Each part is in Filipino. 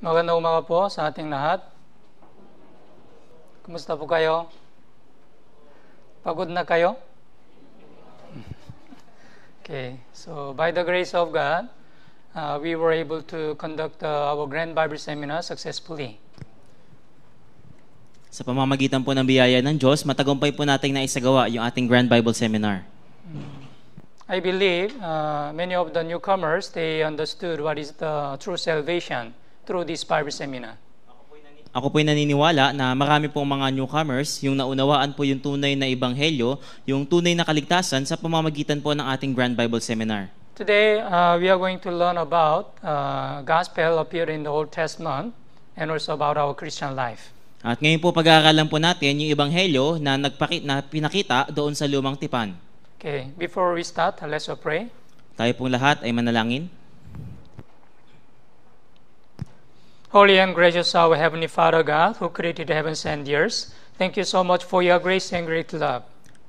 Magandang umaga po sa ating lahat. Kumusta po kayo? Pagod na kayo? okay, so by the grace of God, uh, we were able to conduct uh, our Grand Bible Seminar successfully. Sa pamamagitan po ng biyaya ng Diyos, matagumpay po nating naisagawa yung ating Grand Bible Seminar. I believe uh, many of the newcomers, they understood what is the true salvation through this Bible Seminar. Ako po'y naniniwala na marami pong mga newcomers yung naunawaan po yung tunay na ebanghelyo, yung tunay na kaligtasan sa pamamagitan po ng ating Grand Bible Seminar. Today, uh, we are going to learn about uh, gospel appeared in the Old Testament and also about our Christian life. At ngayon po pag-aaralan po natin yung ebanghelyo na, nagpaki- na pinakita doon sa lumang tipan. Okay, before we start, let's pray. Tayo pong lahat ay manalangin. Holy and gracious our Heavenly Father God, who created the heavens and the earth, thank you so much for your grace and great love.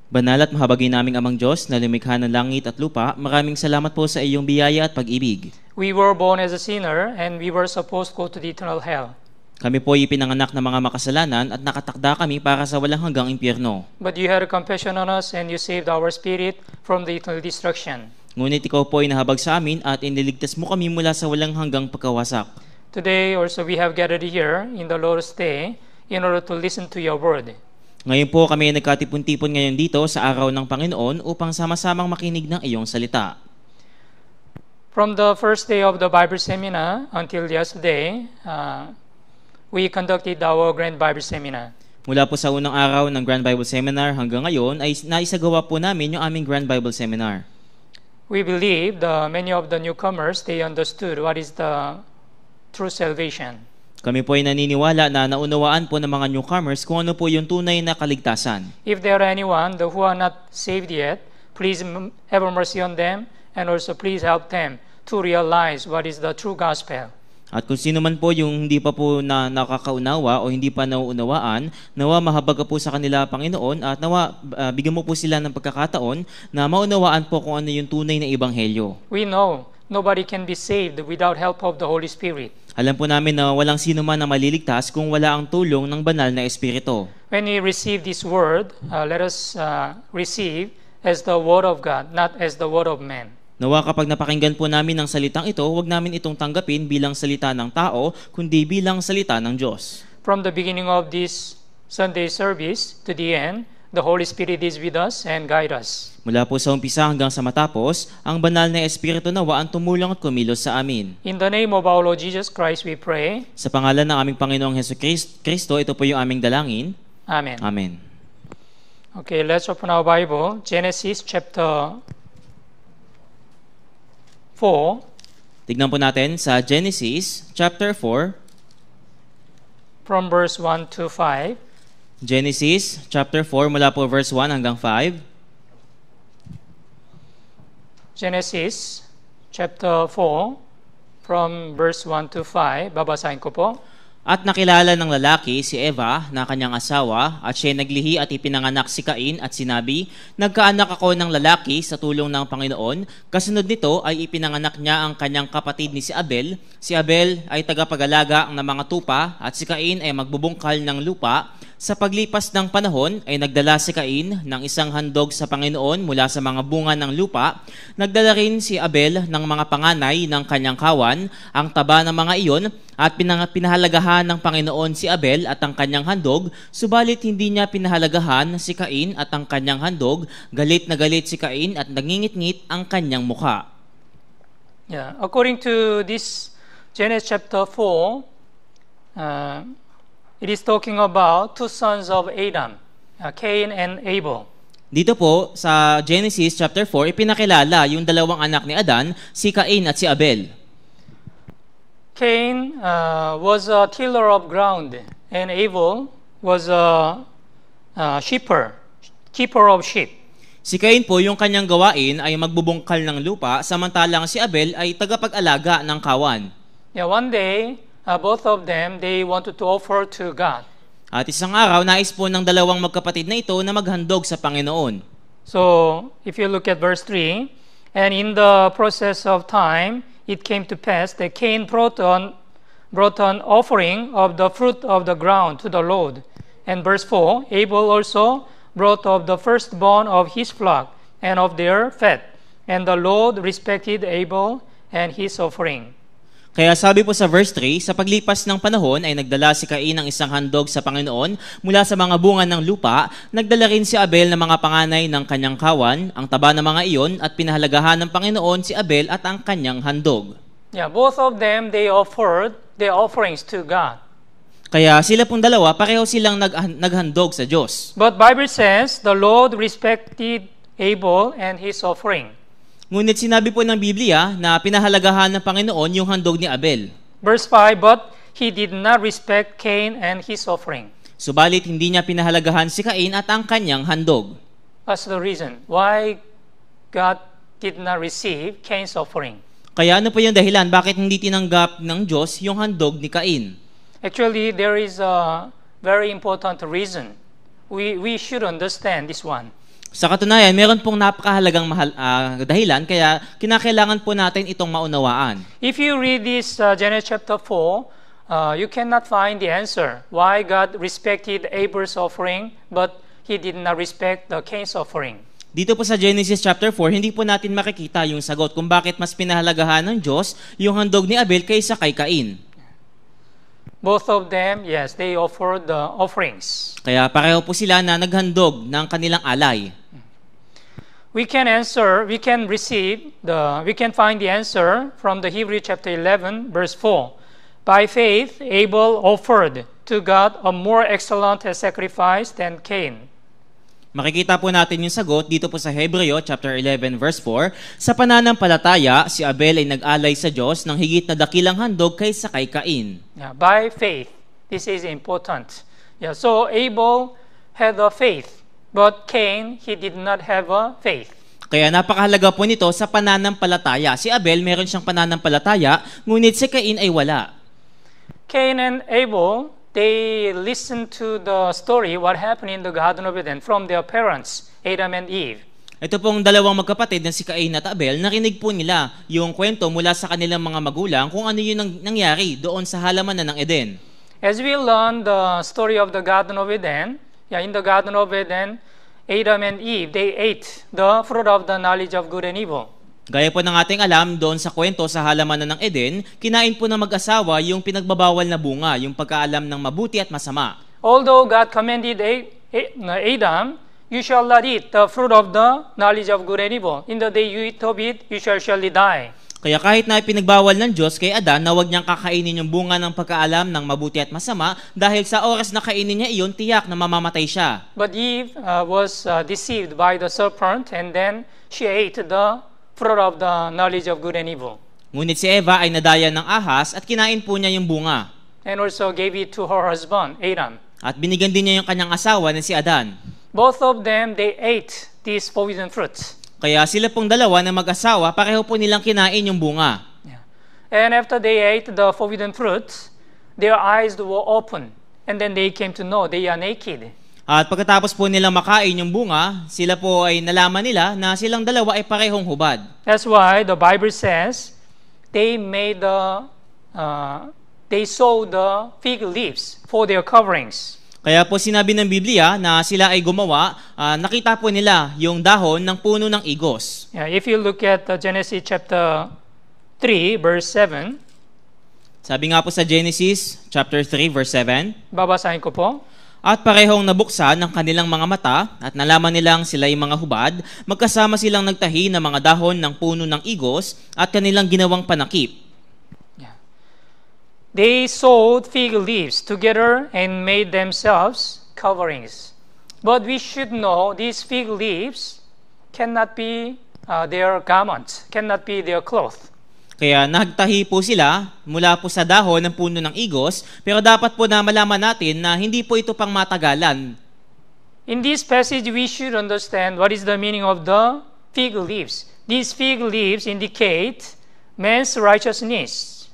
Banal at mahabagin naming Amang Diyos na lumikha ng langit at lupa, maraming salamat po sa iyong biyaya at pag-ibig. We were born as a sinner and we were supposed to go to the eternal hell. Kami po ay ipinanganak ng mga makasalanan at nakatakda kami para sa walang hanggang impyerno. But you had compassion on us and you saved our spirit from the eternal destruction. Ngunit ikaw po ay nahabag sa amin at iniligtas mo kami mula sa walang hanggang pagkawasak. Today also we have gathered here in the Lord's Day in order to listen to your word. Ngayon po kami ay nagkatipon-tipon ngayon dito sa araw ng Panginoon upang sama-samang makinig ng iyong salita. From the first day of the Bible seminar until yesterday, uh, we conducted our Grand Bible Seminar. Mula po sa unang araw ng Grand Bible Seminar hanggang ngayon ay naisagawa po namin yung aming Grand Bible Seminar. We believe the many of the newcomers they understood what is the true salvation. Kami po ay naniniwala na naunawaan po ng mga newcomers kung ano po yung tunay na kaligtasan. If there are anyone who are not saved yet, please have mercy on them and also please help them to realize what is the true gospel. At kung sino man po yung hindi pa po na nakakaunawa o hindi pa nauunawaan, nawa mahabag ka po sa kanila, Panginoon, at nawa ah, bigyan mo po sila ng pagkakataon na maunawaan po kung ano yung tunay na ebanghelyo. We know nobody can be saved without help of the Holy Spirit. Alam po namin na walang sino man na maliligtas kung wala ang tulong ng banal na Espiritu. When we receive this word, uh, let us uh, receive as the word of God, not as the word of man. Nawa kapag napakinggan po namin ang salitang ito, huwag namin itong tanggapin bilang salita ng tao, kundi bilang salita ng Diyos. From the beginning of this Sunday service to the end, the Holy Spirit is with us and guide us. Mula po sa umpisa hanggang sa matapos, ang banal na Espiritu nawa ang tumulong at kumilos sa amin. In the name of our Lord Jesus Christ, we pray. Sa pangalan ng aming Panginoong Heso Kristo, ito po yung aming dalangin. Amen. Amen. Okay, let's open our Bible. Genesis chapter 4, Tignan po natin sa Genesis chapter 4, from verse 1 to 5. Genesis chapter 4 mula po verse 1 hanggang 5. Genesis chapter 4, from verse 1 to 5. Babasahin ko po. At nakilala ng lalaki si Eva na kanyang asawa at siya naglihi at ipinanganak si Cain at sinabi, Nagkaanak ako ng lalaki sa tulong ng Panginoon. Kasunod nito ay ipinanganak niya ang kanyang kapatid ni si Abel. Si Abel ay tagapag-alaga ng mga tupa at si Cain ay magbubungkal ng lupa. Sa paglipas ng panahon ay nagdala si Cain ng isang handog sa Panginoon mula sa mga bunga ng lupa. Nagdala rin si Abel ng mga panganay ng kanyang kawan, ang taba ng mga iyon, at pinang- pinahalagahan ng Panginoon si Abel at ang kanyang handog, subalit hindi niya pinahalagahan si Cain at ang kanyang handog, galit na galit si Cain at nangingit-ngit ang kanyang mukha. Yeah, according to this Genesis chapter 4, uh, it is talking about two sons of Adam, uh, Cain and Abel. Dito po sa Genesis chapter 4, ipinakilala yung dalawang anak ni Adan, si Cain at si Abel. Cain uh, was a tiller of ground, and Abel was a, a sheeper, keeper of sheep. Si Cain po yung kanyang gawain ay magbubungkal ng lupa, samantalang si Abel ay tagapag-alaga ng kawan. Yeah, one day, uh, both of them they wanted to offer to God. At isang araw, nais po ng dalawang magkapatid na ito na maghandog sa Panginoon. So, if you look at verse 3, and in the process of time, it came to pass that Cain brought on brought an offering of the fruit of the ground to the Lord. And verse 4 Abel also brought of the firstborn of his flock and of their fat. And the Lord respected Abel and his offering. Kaya sabi po sa verse 3, sa paglipas ng panahon ay nagdala si Cain ng isang handog sa Panginoon mula sa mga bunga ng lupa, nagdala rin si Abel ng mga panganay ng kanyang kawan, ang taba ng mga iyon at pinahalagahan ng Panginoon si Abel at ang kanyang handog. Yeah, both of them they offered their offerings to God. Kaya sila pong dalawa, pareho silang nag, naghandog sa Diyos. But Bible says the Lord respected Abel and his offering. Ngunit sinabi po ng Biblia na pinahalagahan ng Panginoon yung handog ni Abel. Verse 5 But he did not respect Cain and his offering. Subalit hindi niya pinahalagahan si Cain at ang kanyang handog. That's the reason why God did not receive Cain's offering. Kaya ano po yung dahilan bakit hindi tinanggap ng Diyos yung handog ni Cain? Actually, there is a very important reason. We, we should understand this one. Sa katunayan, meron pong napakahalagang mahal, ah, dahilan kaya kinakailangan po natin itong maunawaan. If you read this uh, Genesis chapter 4, uh, you cannot find the answer why God respected Abel's offering, but he did not respect the Cain's offering. Dito po sa Genesis chapter 4, hindi po natin makikita yung sagot kung bakit mas pinahalagahan ng Diyos yung handog ni Abel kaysa kay Cain. Both of them, yes, they offered the offerings. Kaya pareho po sila na naghandog ng kanilang alay. We can answer, we can receive the, we can find the answer from the Hebrew chapter 11, verse 4. By faith, Abel offered to God a more excellent sacrifice than Cain. Makikita po natin yung sagot dito po sa Hebreo chapter 11 verse 4. Sa pananampalataya, si Abel ay nag-alay sa Diyos ng higit na dakilang handog kaysa kay Cain. Yeah, by faith, this is important. Yeah, so Abel had a faith, but Cain, he did not have a faith. Kaya napakahalaga po nito sa pananampalataya. Si Abel meron siyang pananampalataya, ngunit si Cain ay wala. Cain and Abel, they listened to the story what happened in the Garden of Eden from their parents, Adam and Eve. Ito pong dalawang magkapatid na si Cain at Abel, narinig po nila yung kwento mula sa kanilang mga magulang kung ano yung nang- nangyari doon sa halamanan ng Eden. As we learn the story of the Garden of Eden, yeah, in the Garden of Eden, Adam and Eve, they ate the fruit of the knowledge of good and evil. Gaya po ng ating alam doon sa kwento sa halamanan ng Eden, kinain po ng mag-asawa yung pinagbabawal na bunga, yung pagkaalam ng mabuti at masama. Although God commanded Adam, you shall not eat the fruit of the knowledge of good and evil. In the day you eat of it, you shall surely die. Kaya kahit na ipinagbawal ng Diyos kay Adan na huwag niyang kakainin yung bunga ng pagkaalam ng mabuti at masama dahil sa oras na kainin niya iyon, tiyak na mamamatay siya. But Eve uh, was uh, deceived by the serpent, and then she ate the fruit of the knowledge of good and evil, Ngunit si Eva ay nadaya ng ahas at kinain po niya yung bunga. and also gave it to her husband, Adam. At binigyan din niya yung kanyang asawa na si Adan. Both of them, they ate these forbidden fruits. Kaya sila pong dalawa na mag-asawa, pareho po nilang kinain yung bunga. Yeah. And after they ate the forbidden fruits, their eyes were open, and then they came to know they are naked. At pagkatapos po nilang makain yung bunga, sila po ay nalaman nila na silang dalawa ay parehong hubad. That's why the Bible says they made the, uh, they sewed the fig leaves for their coverings. Kaya po sinabi ng Biblia na sila ay gumawa, ah, nakita po nila yung dahon ng puno ng igos. Yeah, if you look at uh, Genesis chapter 3, verse 7, Sabi nga po sa Genesis chapter 3 verse 7, babasahin ko po. At parehong nabuksan ng kanilang mga mata at nalaman nilang sila ay mga hubad, magkasama silang nagtahi ng mga dahon ng puno ng igos at kanilang ginawang panakip. They sewed fig leaves together and made themselves coverings. But we should know these fig leaves cannot be uh, their garment, cannot be their cloth. Kaya nagtahi po sila mula po sa dahon ng puno ng igos, pero dapat po na malaman natin na hindi po ito pang matagalan. In this passage, we should understand what is the meaning of the fig leaves. These fig leaves indicate man's righteousness.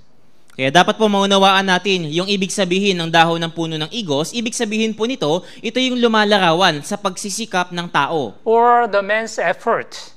Kaya dapat po maunawaan natin yung ibig sabihin ng dahon ng puno ng igos. Ibig sabihin po nito, ito yung lumalarawan sa pagsisikap ng tao. or the man's effort.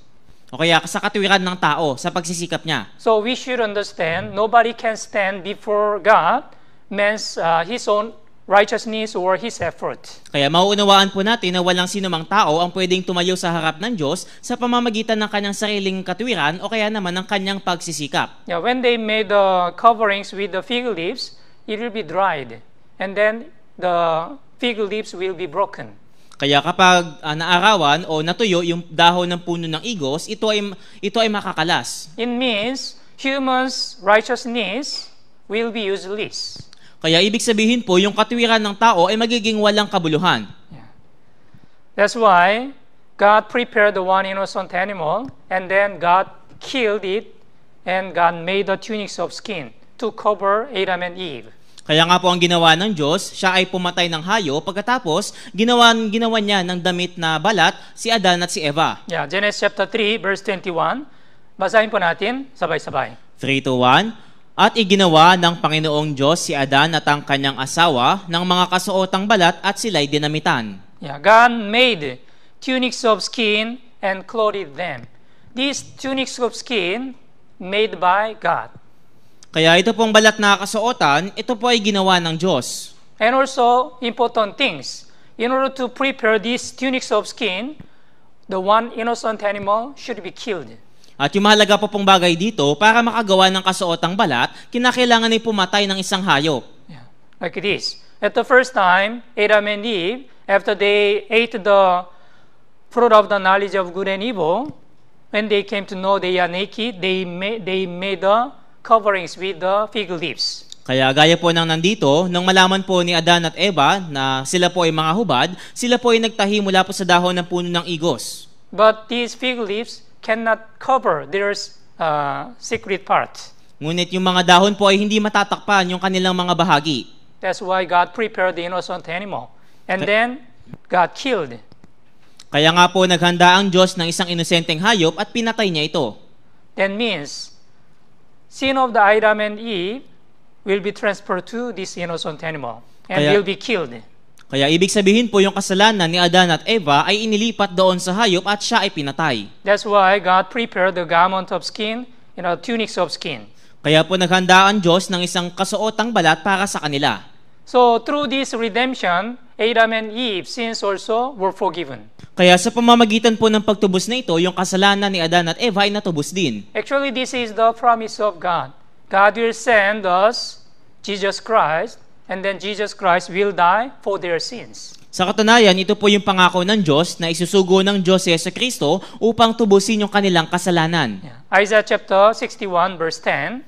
O kaya sa katwiran ng tao, sa pagsisikap niya. So we should understand nobody can stand before God man's uh, his own righteousness or his effort. Kaya mauunawaan po natin na walang sinumang tao ang pwedeng tumayo sa harap ng Diyos sa pamamagitan ng kanyang sariling katwiran o kaya naman ng kanyang pagsisikap. Yeah, when they made the coverings with the fig leaves, it will be dried, and then the fig leaves will be broken. Kaya kapag ah, naarawan o natuyo yung dahon ng puno ng igos, ito ay ito ay makakalas. It means humans' righteousness will be useless. Kaya ibig sabihin po yung katwiran ng tao ay magiging walang kabuluhan. That's why God prepared the one innocent animal, and then God killed it, and God made the tunics of skin to cover Adam and Eve. Kaya nga po ang ginawa ng Diyos, siya ay pumatay ng hayo, pagkatapos ginawa, ginawa niya ng damit na balat si Adan at si Eva. Yeah, Genesis chapter 3, verse 21. Basahin po natin, sabay-sabay. 3 to 1, At iginawa ng Panginoong Diyos si Adan at ang kanyang asawa ng mga kasuotang balat at sila'y dinamitan. Yeah, God made tunics of skin and clothed them. These tunics of skin made by God. Kaya ito pong balat na kasuotan, ito po ay ginawa ng Diyos. And also, important things. In order to prepare these tunics of skin, the one innocent animal should be killed. At yung mahalaga po pong bagay dito, para makagawa ng kasuotang balat, kinakailangan ay pumatay ng isang hayop. Yeah, like this. At the first time, Adam and Eve, after they ate the fruit of the knowledge of good and evil, when they came to know they are naked, they made, they made the coverings with the fig leaves. Kaya gaya po ng nandito, nang malaman po ni Adan at Eva na sila po ay mga hubad, sila po ay nagtahi mula po sa dahon ng puno ng igos. But these fig leaves cannot cover their uh, secret part. Ngunit yung mga dahon po ay hindi matatakpan yung kanilang mga bahagi. That's why God prepared the innocent animal. And then God killed. Kaya nga po naghanda ang Diyos ng isang inosenteng hayop at pinatay niya ito. That means sin of the Adam and Eve will be transferred to this innocent animal and Kaya- will be killed. Kaya ibig sabihin po yung kasalanan ni Adan at Eva ay inilipat doon sa hayop at siya ay pinatay. That's why God prepared the garment of skin, you know, tunics of skin. Kaya po naghanda ang Diyos ng isang kasuotang balat para sa kanila. So through this redemption, Adam and Eve sins also were forgiven. Kaya sa pamamagitan po ng pagtubos na ito, yung kasalanan ni Adan at Eva ay natubos din. Actually, this is the promise of God. God will send us Jesus Christ, and then Jesus Christ will die for their sins. Sa katunayan, ito po yung pangako ng Diyos na isusugo ng Diyos Yesu Kristo upang tubusin yung kanilang kasalanan. Yeah. Isaiah chapter 61, verse 10.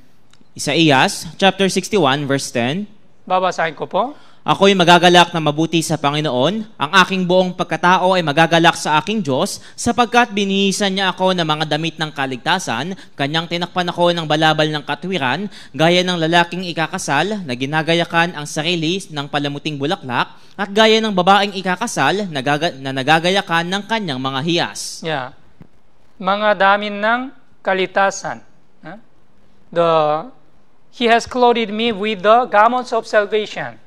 Isaías chapter 61 verse 10, Babasahin ko po. Ako'y magagalak na mabuti sa Panginoon, ang aking buong pagkatao ay magagalak sa aking Diyos, sapagkat binihisan niya ako ng mga damit ng kaligtasan, kanyang tinakpan ako ng balabal ng katwiran, gaya ng lalaking ikakasal na ginagayakan ang sarili ng palamuting bulaklak, at gaya ng babaeng ikakasal na, gaga- na nagagayakan ng kanyang mga hiyas. Yeah. Mga damin ng kalitasan. Huh? The, he has clothed me with the garments of salvation.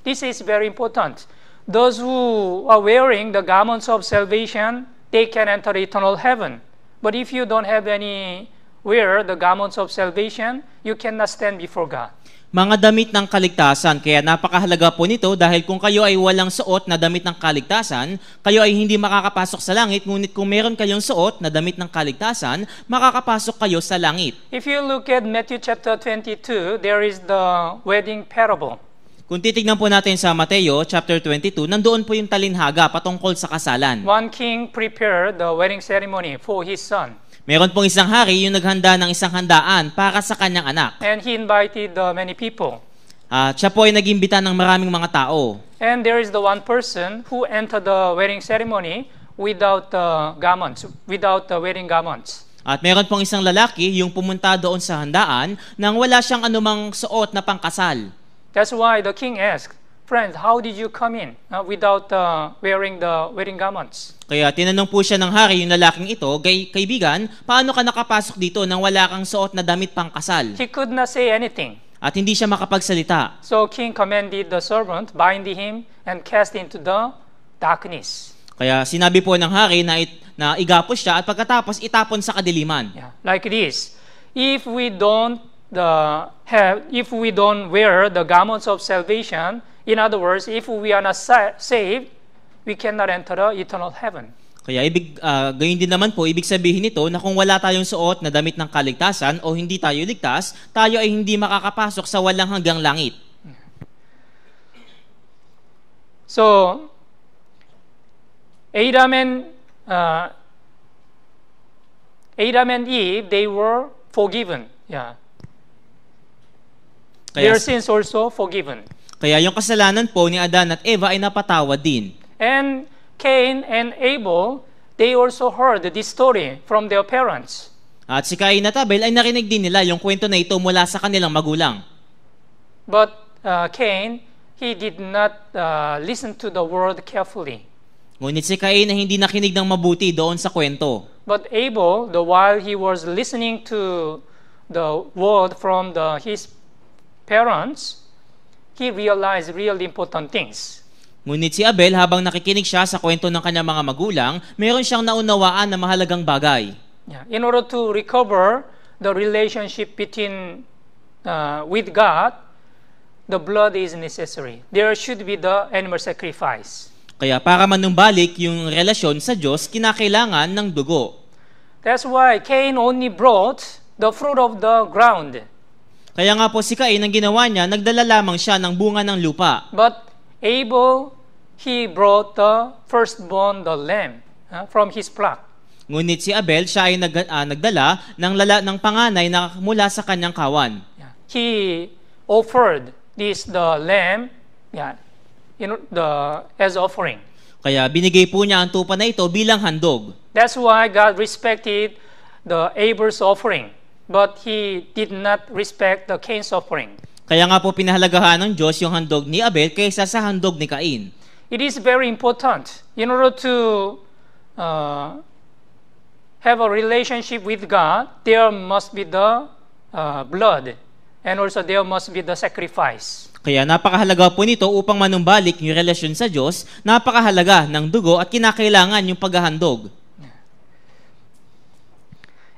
This is very important. Those who are wearing the garments of salvation, they can enter eternal heaven. But if you don't have any wear the garments of salvation, you cannot stand before God. Mga damit ng kaligtasan, kaya napakahalaga po nito dahil kung kayo ay walang suot na damit ng kaligtasan, kayo ay hindi makakapasok sa langit, ngunit kung meron kayong suot na damit ng kaligtasan, makakapasok kayo sa langit. If you look at Matthew chapter 22, there is the wedding parable. Kung titignan po natin sa Mateo chapter 22, nandoon po yung talinhaga patungkol sa kasalan. One king prepared the wedding ceremony for his son, Meron pong isang hari yung naghanda ng isang handaan para sa kanyang anak. and he invited uh, many people. At siya po ay nag-imbita ng maraming mga tao. And there is the one person who entered the wedding ceremony without uh, garments, without the wedding garments. At meron pong isang lalaki yung pumunta doon sa handaan nang wala siyang anumang suot na pangkasal. That's why the king asked, Friends, how did you come in uh, without uh, wearing the wedding garments? Kaya tinanong po siya ng hari yung lalaking ito, Gay, kaibigan, paano ka nakapasok dito nang wala kang suot na damit pangkasal? He could not say anything. At hindi siya makapagsalita. So king commanded the servant, bind him and cast into the darkness. Kaya sinabi po ng hari na, it, na igapos siya at pagkatapos itapon sa kadiliman. Yeah, like this. If we don't the have if we don't wear the garments of salvation, in other words, if we are not sa- saved, we cannot enter the eternal heaven. Kaya ibig, ah, gayon din naman po, ibig sabihin nito na kung wala tayong suot na damit ng kaligtasan o hindi tayo ligtas, tayo ay hindi makakapasok sa walang hanggang langit. So, Adam and uh, Adam and Eve, they were forgiven. Yeah, Kaya, their sins also forgiven. kaya yung kasalanan po ni Adan at Eva ay napatawad din. And Cain and Abel, they also heard this story from their parents. At si Cain at Abel ay narinig din nila yung kwento na ito mula sa kanilang magulang. But uh, Cain, he did not uh, listen to the word carefully. Ngunit si Cain ay hindi nakinig ng mabuti doon sa kwento. But Abel, the while he was listening to the word from the, his parents, he realized really important things. Ngunit si Abel, habang nakikinig siya sa kwento ng kanyang mga magulang, meron siyang naunawaan na mahalagang bagay. Yeah. In order to recover the relationship between uh, with God, the blood is necessary. There should be the animal sacrifice. Kaya para manumbalik yung relasyon sa Diyos, kinakailangan ng dugo. That's why Cain only brought the fruit of the ground. Kaya nga po si Cain, ang ginawa niya, nagdala lamang siya ng bunga ng lupa. But Abel, he brought the firstborn, the lamb, uh, from his flock. Ngunit si Abel, siya ay nag, ah, nagdala ng, lala, ng panganay na mula sa kanyang kawan. Yeah. He offered this the lamb, yeah, you know, the as offering. Kaya binigay po niya ang tupa na ito bilang handog. That's why God respected the Abel's offering, but He did not respect the Cain's offering. Kaya nga po pinahalagahan ng Diyos yung handog ni Abel kaysa sa handog ni Cain. It is very important in order to uh, have a relationship with God. There must be the uh, blood, and also there must be the sacrifice. Kaya napakahalaga po nito upang manumbalik yung relasyon sa Diyos, napakahalaga ng dugo at kinakailangan yung paghahandog.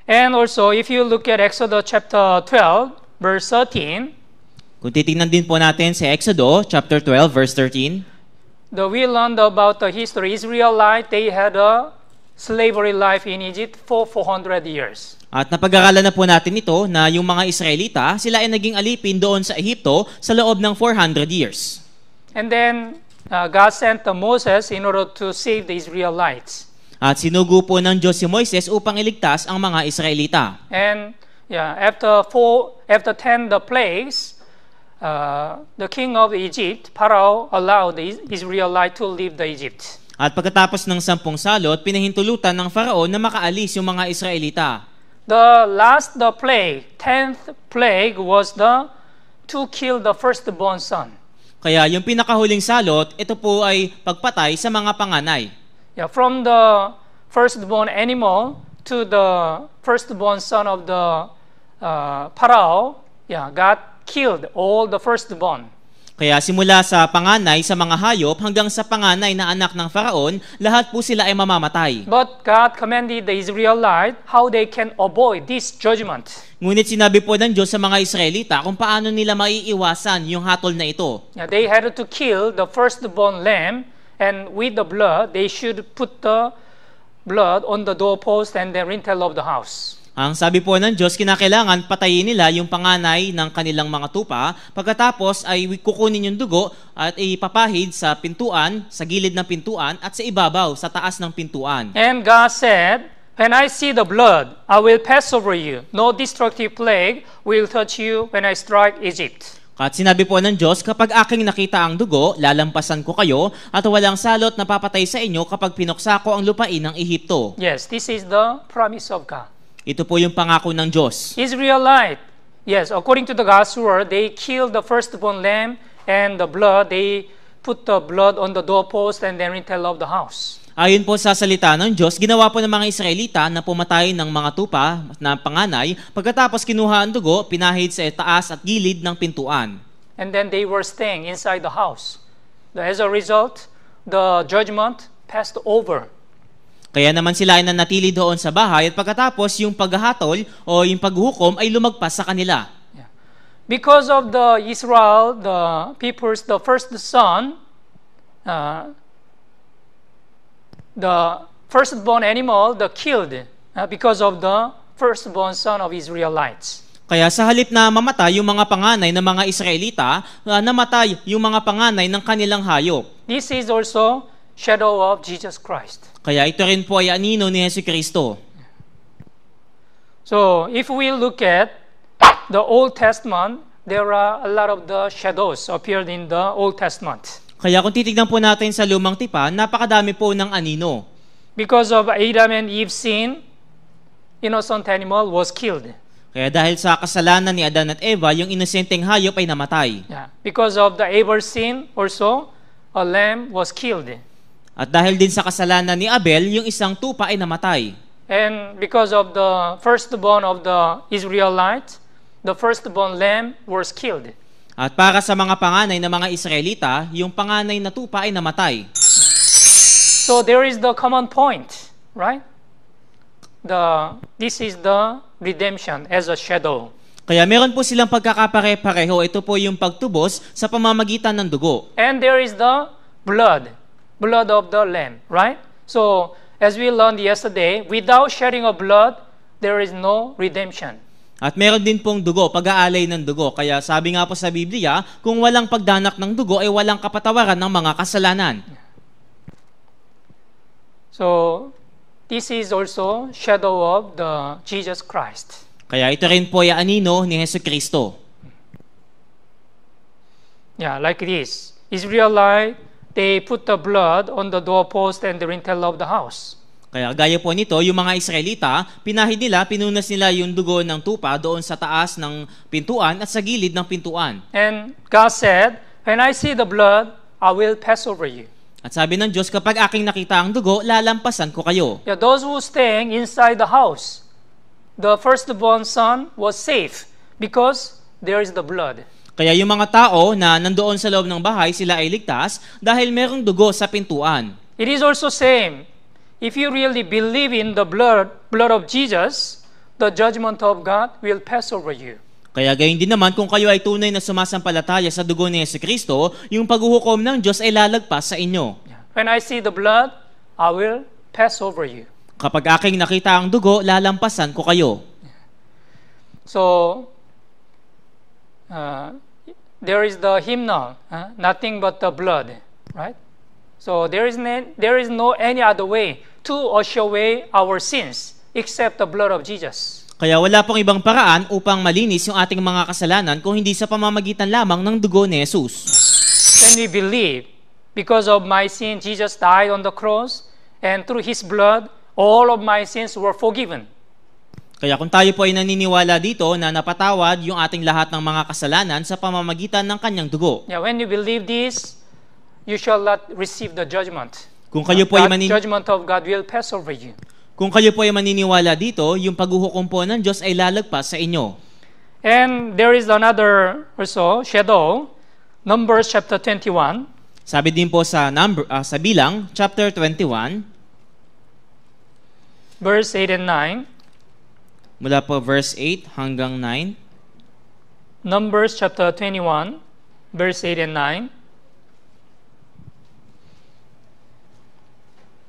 And also, if you look at Exodus chapter 12, verse 13, Kung titingnan din po natin sa Exodo chapter 12 verse 13, the, we learned about the history. Israelite, they had a slavery life in Egypt for 400 years. at napag-aralan na po natin ito na yung mga Israelita, sila ay naging alipin doon sa Ehipto sa loob ng 400 years. And then uh, God sent the Moses in order to save the Israelites. At sinugo po ng Diyos si Moises upang iligtas ang mga Israelita. And yeah, after four, after ten the plagues, uh, the king of Egypt, Pharaoh, allowed the Israelite to leave the Egypt. At pagkatapos ng sampung salot, pinahintulutan ng Faraon na makaalis yung mga Israelita. The last the plague, tenth plague was the to kill the firstborn son. Kaya yung pinakahuling salot, ito po ay pagpatay sa mga panganay. Yeah, from the firstborn animal to the firstborn son of the uh, Pharaoh, yeah, God killed all the firstborn. Kaya simula sa panganay sa mga hayop hanggang sa panganay na anak ng Faraon, lahat po sila ay mamamatay. But God commanded the Israelites how they can avoid this judgment. Ngunit sinabi po ng Diyos sa mga Israelita kung paano nila maiiwasan yung hatol na ito. Yeah, they had to kill the firstborn lamb, and with the blood, they should put the blood on the doorpost and the lintel of the house. Ang sabi po ng Diyos, kinakailangan patayin nila yung panganay ng kanilang mga tupa, pagkatapos ay kukunin yung dugo at ipapahid sa pintuan, sa gilid ng pintuan, at sa ibabaw, sa taas ng pintuan. And God said, When I see the blood, I will pass over you. No destructive plague will touch you when I strike Egypt. At sinabi po ng Diyos, kapag aking nakita ang dugo, lalampasan ko kayo, at walang salot na papatay sa inyo kapag pinuksa ko ang lupain ng Ehipto. Yes, this is the promise of God. Ito po yung pangako ng Diyos. Israelite, yes, according to the God's word, they killed the firstborn lamb and the blood, they put the blood on the doorpost and the lintel of the house. Ayon po sa salita ng Diyos, ginawa po ng mga Israelita na pumatay ng mga tupa na panganay, pagkatapos kinuha ang dugo, pinahid sa taas at gilid ng pintuan. And then they were staying inside the house. As a result, the judgment passed over. Kaya naman sila ay nanatili doon sa bahay at pagkatapos yung paghahatol o yung paghuhukom ay lumagpas sa kanila. Yeah. Because of the Israel, the people's the first son, uh, the firstborn animal, the killed uh, because of the firstborn son of Israelites. Kaya sa halip na mamatay yung mga panganay ng mga Israelita, ah, namatay yung mga panganay ng kanilang hayop. This is also shadow of Jesus Christ. Kaya ito rin po ay anino ni Yesu Kristo. So if we look at the Old Testament, there are a lot of the shadows appeared in the Old Testament. Kaya kung titignan po natin sa lumang tipan, napakadami po ng anino. Because of Adam and Eve's sin, innocent animal was killed. Kaya dahil sa kasalanan ni Adan at Eva, yung inosenteng hayop ay namatay. Yeah. Because of the Abel's sin also, a lamb was killed. At dahil din sa kasalanan ni Abel, yung isang tupa ay namatay. And because of the firstborn of the Israelites, the firstborn lamb was killed. At para sa mga panganay ng mga Israelita, yung panganay na tupa ay namatay. So there is the common point, right? The this is the redemption as a shadow. Kaya meron po silang pagkakapare-pareho. Ito po yung pagtubos sa pamamagitan ng dugo. And there is the blood, blood of the lamb, right? So as we learned yesterday, without shedding of blood, there is no redemption. At meron din pong dugo, pag-aalay ng dugo. Kaya sabi nga po sa Biblia, kung walang pagdanak ng dugo ay walang kapatawaran ng mga kasalanan. So this is also shadow of the Jesus Christ. Kaya ito rin po ay anino ni Heso Kristo. Yeah, like this. Israelite, they put the blood on the doorpost and the lintel of the house. Kaya gaya po nito, yung mga Israelita, pinahid nila, pinunas nila yung dugo ng tupa doon sa taas ng pintuan at sa gilid ng pintuan. And God said, When I see the blood, I will pass over you. At sabi ng Diyos, kapag aking nakita ang dugo, lalampasan ko kayo. Yeah, those who staying inside the house, the firstborn son was safe because there is the blood. Kaya yung mga tao na nandoon sa loob ng bahay, sila ay ligtas dahil merong dugo sa pintuan. It is also same. If you really believe in the blood, blood of Jesus, the judgment of God will pass over you. Kaya gayon din naman kung kayo ay tunay na sumasampalataya sa dugo ni Yesu Kristo, yung paghuhukom ng Diyos ay lalagpas sa inyo. When I see the blood, I will pass over you. Kapag aking nakita ang dugo, lalampasan ko kayo. So, uh, there is the hymnal, uh, nothing but the blood, right? So there is, there is no any other way to wash away our sins except the blood of Jesus. Kaya wala pong ibang paraan upang malinis yung ating mga kasalanan kung hindi sa pamamagitan lamang ng dugo ni Jesus. When we believe, because of my sin, Jesus died on the cross, and through His blood, all of my sins were forgiven. Kaya kung tayo po ay naniniwala dito na napatawad yung ating lahat ng mga kasalanan sa pamamagitan ng kanyang dugo. Yeah, when you believe this, you shall not receive the judgment. Kung kayo po ay manin- judgment of God will pass over you. kung kayo po ay maniniwala dito, yung paghuhukom po ng Diyos ay lalagpas sa inyo. And there is another also shadow, Numbers chapter 21. Sabi din po sa number ah, sa bilang chapter 21 verse 8 and 9. mula po verse 8 hanggang 9. Numbers chapter 21, verse 8 and 9.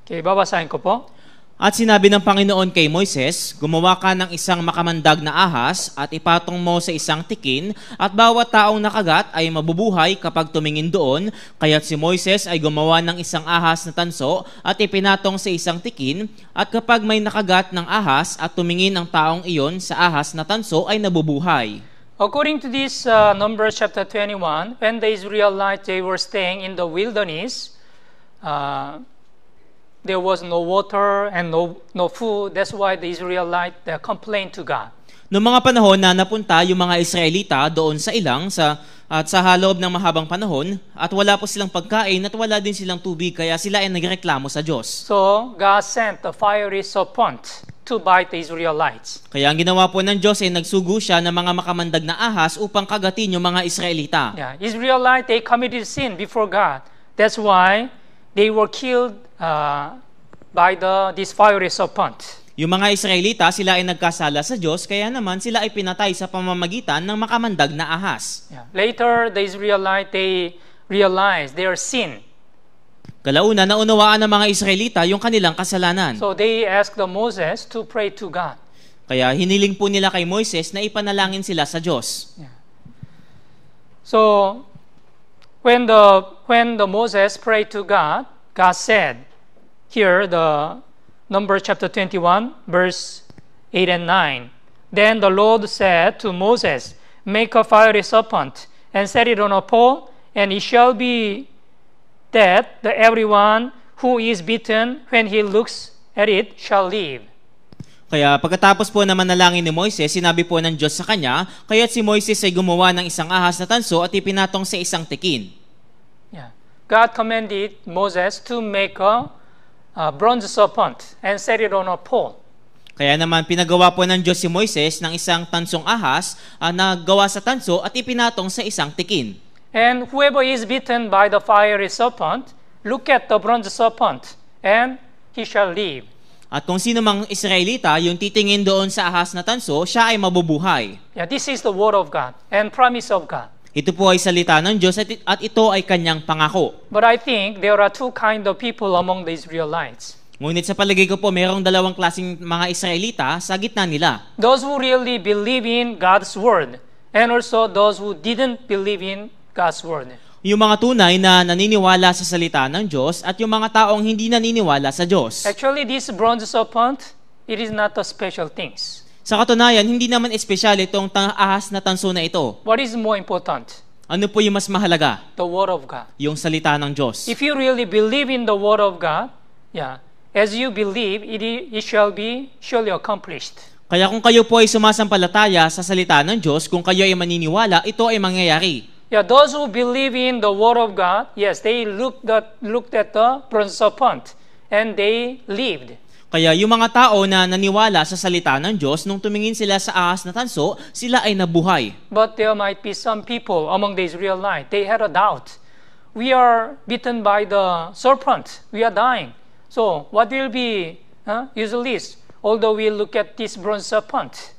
Okay, babasahin ko po. At sinabi ng Panginoon kay Moises, gumawa ka ng isang makamandag na ahas at ipatong mo sa isang tikin at bawat taong nakagat ay mabubuhay kapag tumingin doon. Kaya't si Moises ay gumawa ng isang ahas na tanso at ipinatong sa isang tikin at kapag may nakagat ng ahas at tumingin ang taong iyon sa ahas na tanso ay nabubuhay. According to this uh, Numbers chapter 21, when the Israelites they were staying in the wilderness, uh, there was no water and no, no food. That's why the Israelites they complained to God. Noong mga panahon na napunta yung mga Israelita doon sa ilang sa at sa haloob ng mahabang panahon at wala po silang pagkain at wala din silang tubig kaya sila ay nagreklamo sa Diyos. So God sent the fiery serpent to bite the Israelites. Kaya ang ginawa po ng Diyos ay nagsugo siya ng mga makamandag na ahas upang kagatin yung mga Israelita. Yeah, Israelites they committed sin before God. That's why they were killed uh, by the this fiery serpent. Yung mga Israelita, sila ay nagkasala sa Diyos, kaya naman sila ay pinatay sa pamamagitan ng makamandag na ahas. Yeah. Later, the Israelite they realized their sin, Kalauna, naunawaan ng mga Israelita yung kanilang kasalanan. so they asked the Moses to pray to God. Kaya hiniling po nila kay Moises na ipanalangin sila sa Diyos. So when the when the Moses prayed to God, God said, here the number chapter 21 verse 8 and 9. Then the Lord said to Moses, Make a fiery serpent and set it on a pole, and it shall be that the everyone who is bitten when he looks at it shall live. Kaya pagkatapos po na manalangin ni Moises, sinabi po ng Diyos sa kanya, kaya't si Moises ay gumawa ng isang ahas na tanso at ipinatong sa isang tikin. God commanded Moses to make a, a bronze serpent and set it on a pole. Kaya naman pinagawa po ng Diyos si Moises ng isang tansong ahas ah, na gawa sa tanso at ipinatong sa isang tikin. And whoever is bitten by the fiery serpent, look at the bronze serpent, and he shall live. At kung sino mang Israelita yung titingin doon sa ahas na tanso, siya ay mabubuhay. Yeah, this is the word of God and promise of God. Ito po ay salita ng Diyos at, at ito ay kanyang pangako. But I think there are two kind of people among the Israelites. Ngunit sa palagay ko po, mayroong dalawang klaseng mga Israelita sa gitna nila. Those who really believe in God's word, and also those who didn't believe in God's word. Yung mga tunay na naniniwala sa salita ng Diyos at yung mga taong hindi naniniwala sa Diyos. Actually, this bronze serpent, it is not the special things. Sa katunayan, hindi naman espesyal itong ahas na tanso na ito. What is more important? Ano po yung mas mahalaga? The word of God. Yung salita ng Diyos. If you really believe in the word of God, yeah, as you believe, it, it shall be surely accomplished. Kaya kung kayo po ay sumasampalataya sa salita ng Diyos, kung kayo ay maniniwala, ito ay mangyayari. Yeah, those who believe in the word of God, yes, they looked at, looked at the serpent and they lived. Kaya yung mga tao na naniwala sa salita ng Diyos, nung tumingin sila sa ahas na tanso, sila ay nabuhay. But there might be some people among the Israelites, they had a doubt. We are bitten by the serpent. We are dying. So what will be huh, usually although we look at this bronze serpent,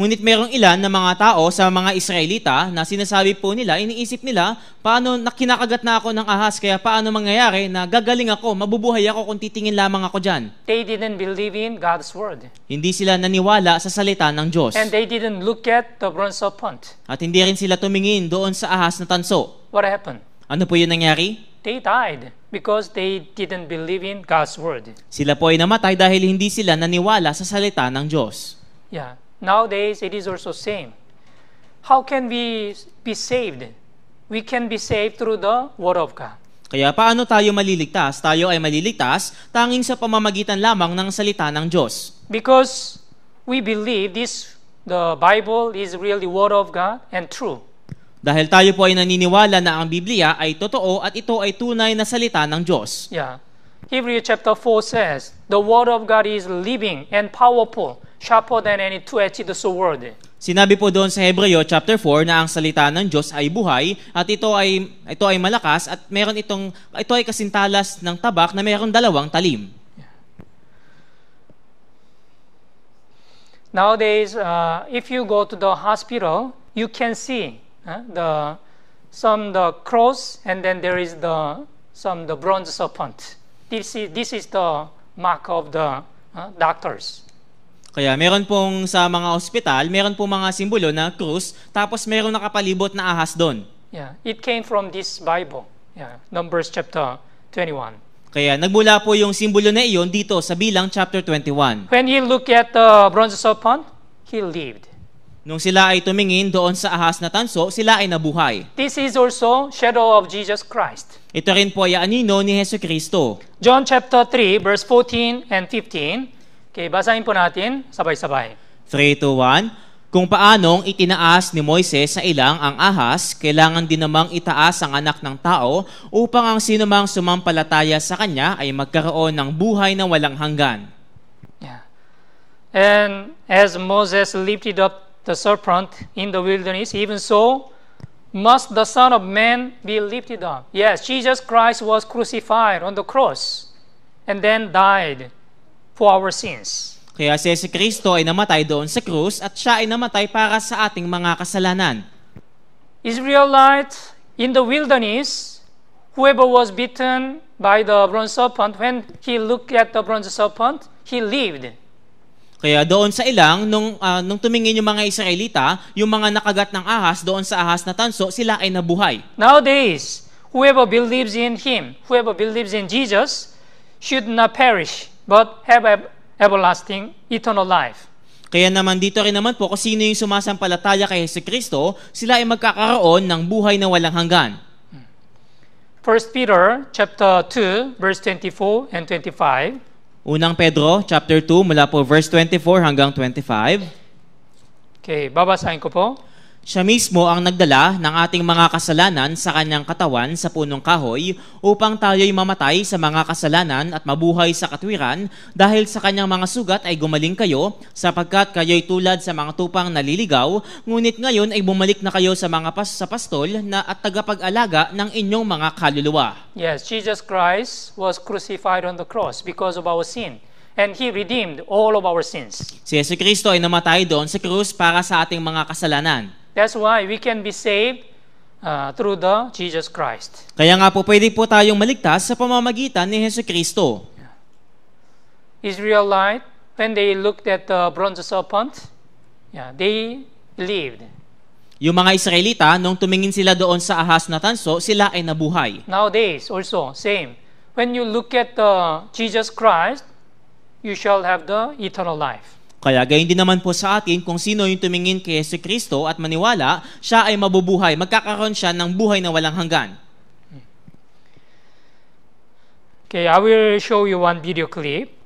Ngunit merong ilan na mga tao sa mga Israelita na sinasabi po nila, iniisip nila, paano nakinakagat na ako ng ahas, kaya paano mangyayari na gagaling ako, mabubuhay ako kung titingin lamang ako dyan. they didn't believe in God's word. Hindi sila naniwala sa salita ng Diyos. And they didn't look at the bronze serpent. At hindi rin sila tumingin doon sa ahas na tanso. What happened? Ano po yung nangyari? They died because they didn't believe in God's word. Sila po ay namatay dahil hindi sila naniwala sa salita ng Diyos. Yeah. Nowadays it is also same. How can we be saved? We can be saved through the word of God. Kaya paano tayo maliligtas? Tayo ay maliligtas tanging sa pamamagitan lamang ng salita ng Diyos. Because we believe this the Bible is really word of God and true. Dahil tayo po ay naniniwala na ang Biblia ay totoo at ito ay tunay na salita ng Diyos. Yeah. Hebrews chapter 4 says, The word of God is living and powerful, sharper than any two-edged sword. Sinabi po doon sa Hebreo chapter 4 na ang salita ng Diyos ay buhay at ito ay ito ay malakas at meron itong ito ay kasintalas ng tabak na meron dalawang talim. Nowadays, uh, if you go to the hospital, you can see uh, the some the cross, and then there is the some the bronze serpent. This is this is the mark of the uh, doctors. Kaya meron pong sa mga ospital, meron pong mga simbolo na krus, tapos meron nakapalibot na ahas doon. Yeah, it came from this Bible. Yeah, Numbers chapter 21. Kaya nagmula po yung simbolo na iyon dito sa bilang chapter 21. When he looked at the bronze serpent, he lived. Nung sila ay tumingin doon sa ahas na tanso, sila ay nabuhay. This is also shadow of Jesus Christ. Ito rin po ay anino ni Heso Kristo. John chapter 3 verse 14 and 15. Okay, basahin po natin sabay-sabay. 3 to 1. Kung paanong itinaas ni Moises sa ilang ang ahas, kailangan din namang itaas ang anak ng tao upang ang sinumang sumampalataya sa kanya ay magkaroon ng buhay na walang hanggan. Yeah. And as Moses lifted up the serpent in the wilderness, even so must the Son of Man be lifted up? Yes, Jesus Christ was crucified on the cross and then died for our sins. Kaya si Yesu Kristo ay namatay doon sa krus at siya ay namatay para sa ating mga kasalanan. Israelites in the wilderness, whoever was bitten by the bronze serpent, when he looked at the bronze serpent, he lived. Kaya doon sa ilang, nung, ah, nung tumingin yung mga Israelita, yung mga nakagat ng ahas doon sa ahas na tanso, sila ay nabuhay. Nowadays, whoever believes in him, whoever believes in Jesus, should not perish, but have ev- everlasting, eternal life. Kaya naman dito rin naman po, kung sino yung sumasampalataya kay Yesu Kristo, sila ay magkakaroon ng buhay na walang hanggan. 1 Peter chapter 2, verse 24 and 25. Unang Pedro, chapter 2, mula po verse 24 hanggang 25. Okay, babasahin ko po. Siya mismo ang nagdala ng ating mga kasalanan sa kanyang katawan sa punong kahoy upang tayo'y mamatay sa mga kasalanan at mabuhay sa katwiran dahil sa kanyang mga sugat ay gumaling kayo sapagkat kayo'y tulad sa mga tupang naliligaw ngunit ngayon ay bumalik na kayo sa mga pas sa pastol na at tagapag-alaga ng inyong mga kaluluwa. Yes, Jesus Christ was crucified on the cross because of our sin, and he redeemed all of our sins. Si Yesu Kristo ay namatay doon sa krus para sa ating mga kasalanan. That's why we can be saved uh, through the Jesus Christ. Kaya nga po pwede po tayong maligtas sa pamamagitan ni Yesu Kristo. Israelite, when they looked at the bronze serpent, yeah, they believed. Yung mga Israelita, nung tumingin sila doon sa ahas na tanso, sila ay nabuhay. Nowadays, also same. When you look at the Jesus Christ, you shall have the eternal life. Kaya gayon din naman po sa atin, kung sino yung tumingin kay Yesu Kristo at maniwala, siya ay mabubuhay. Magkakaroon siya ng buhay na walang hanggan. Okay, I will show you one video clip.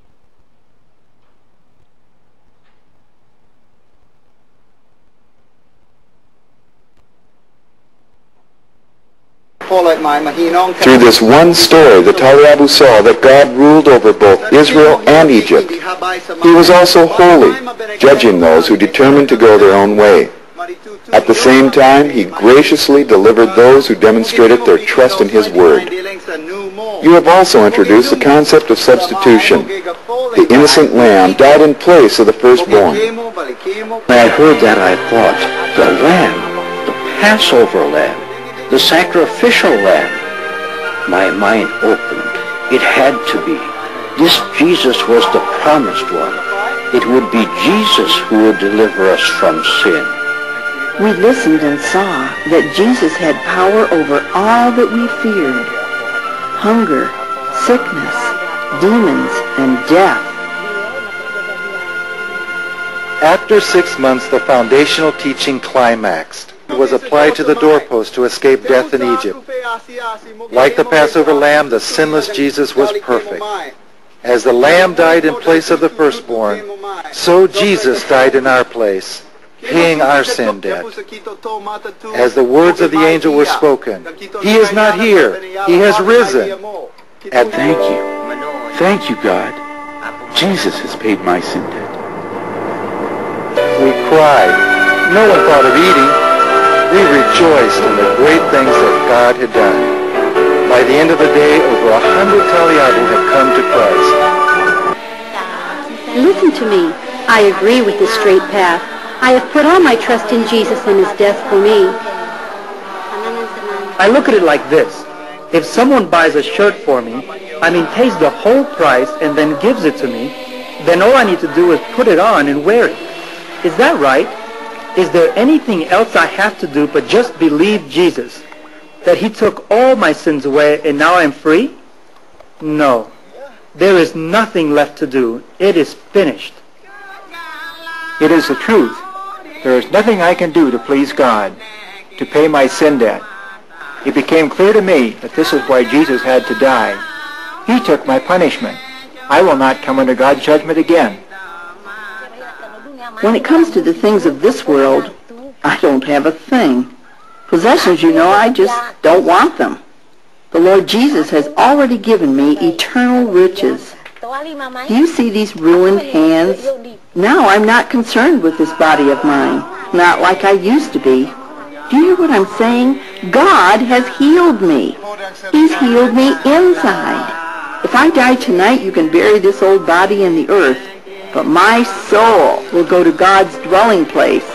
Through this one story, the Taliabu saw that God ruled over both Israel and Egypt. He was also holy, judging those who determined to go their own way. At the same time, he graciously delivered those who demonstrated their trust in his word. You have also introduced the concept of substitution. The innocent lamb died in place of the firstborn. When I heard that, I thought, the lamb, the Passover lamb, the sacrificial lamb. My mind opened. It had to be. This Jesus was the promised one. It would be Jesus who would deliver us from sin. We listened and saw that Jesus had power over all that we feared. Hunger, sickness, demons, and death. After six months, the foundational teaching climaxed. Was applied to the doorpost to escape death in Egypt. Like the Passover lamb, the sinless Jesus was perfect. As the lamb died in place of the firstborn, so Jesus died in our place, paying our sin debt. As the words of the angel were spoken, He is not here, He has risen. And thank you. Thank you, God. Jesus has paid my sin debt. We cried. No one thought of eating. We rejoiced in the great things that God had done. By the end of the day, over a hundred Taliabu had come to Christ. Listen to me. I agree with the straight path. I have put all my trust in Jesus and his death for me. I look at it like this. If someone buys a shirt for me, I mean pays the whole price and then gives it to me, then all I need to do is put it on and wear it. Is that right? Is there anything else I have to do but just believe Jesus? That he took all my sins away and now I'm free? No. There is nothing left to do. It is finished. It is the truth. There is nothing I can do to please God, to pay my sin debt. It became clear to me that this is why Jesus had to die. He took my punishment. I will not come under God's judgment again. When it comes to the things of this world, I don't have a thing. Possessions, you know, I just don't want them. The Lord Jesus has already given me eternal riches. Do you see these ruined hands? Now I'm not concerned with this body of mine, not like I used to be. Do you hear what I'm saying? God has healed me. He's healed me inside. If I die tonight, you can bury this old body in the earth, but my soul will go to God's dwelling place.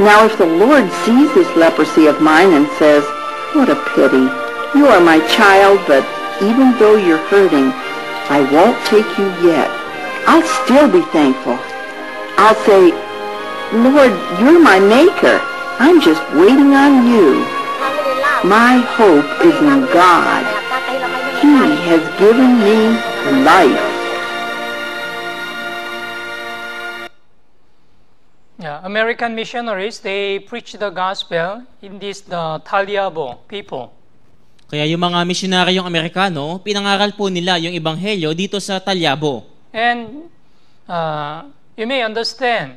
Now if the Lord sees this leprosy of mine and says, What a pity. You are my child, but even though you're hurting, I won't take you yet. I'll still be thankful. I'll say, Lord, you're my maker. I'm just waiting on you. My hope is in God. He has given me life. American missionaries, they preach the gospel in this the Taliabo people. Kaya yung mga misyonaryong Amerikano, pinangaral po nila yung ebanghelyo dito sa Talyabo. And uh, you may understand,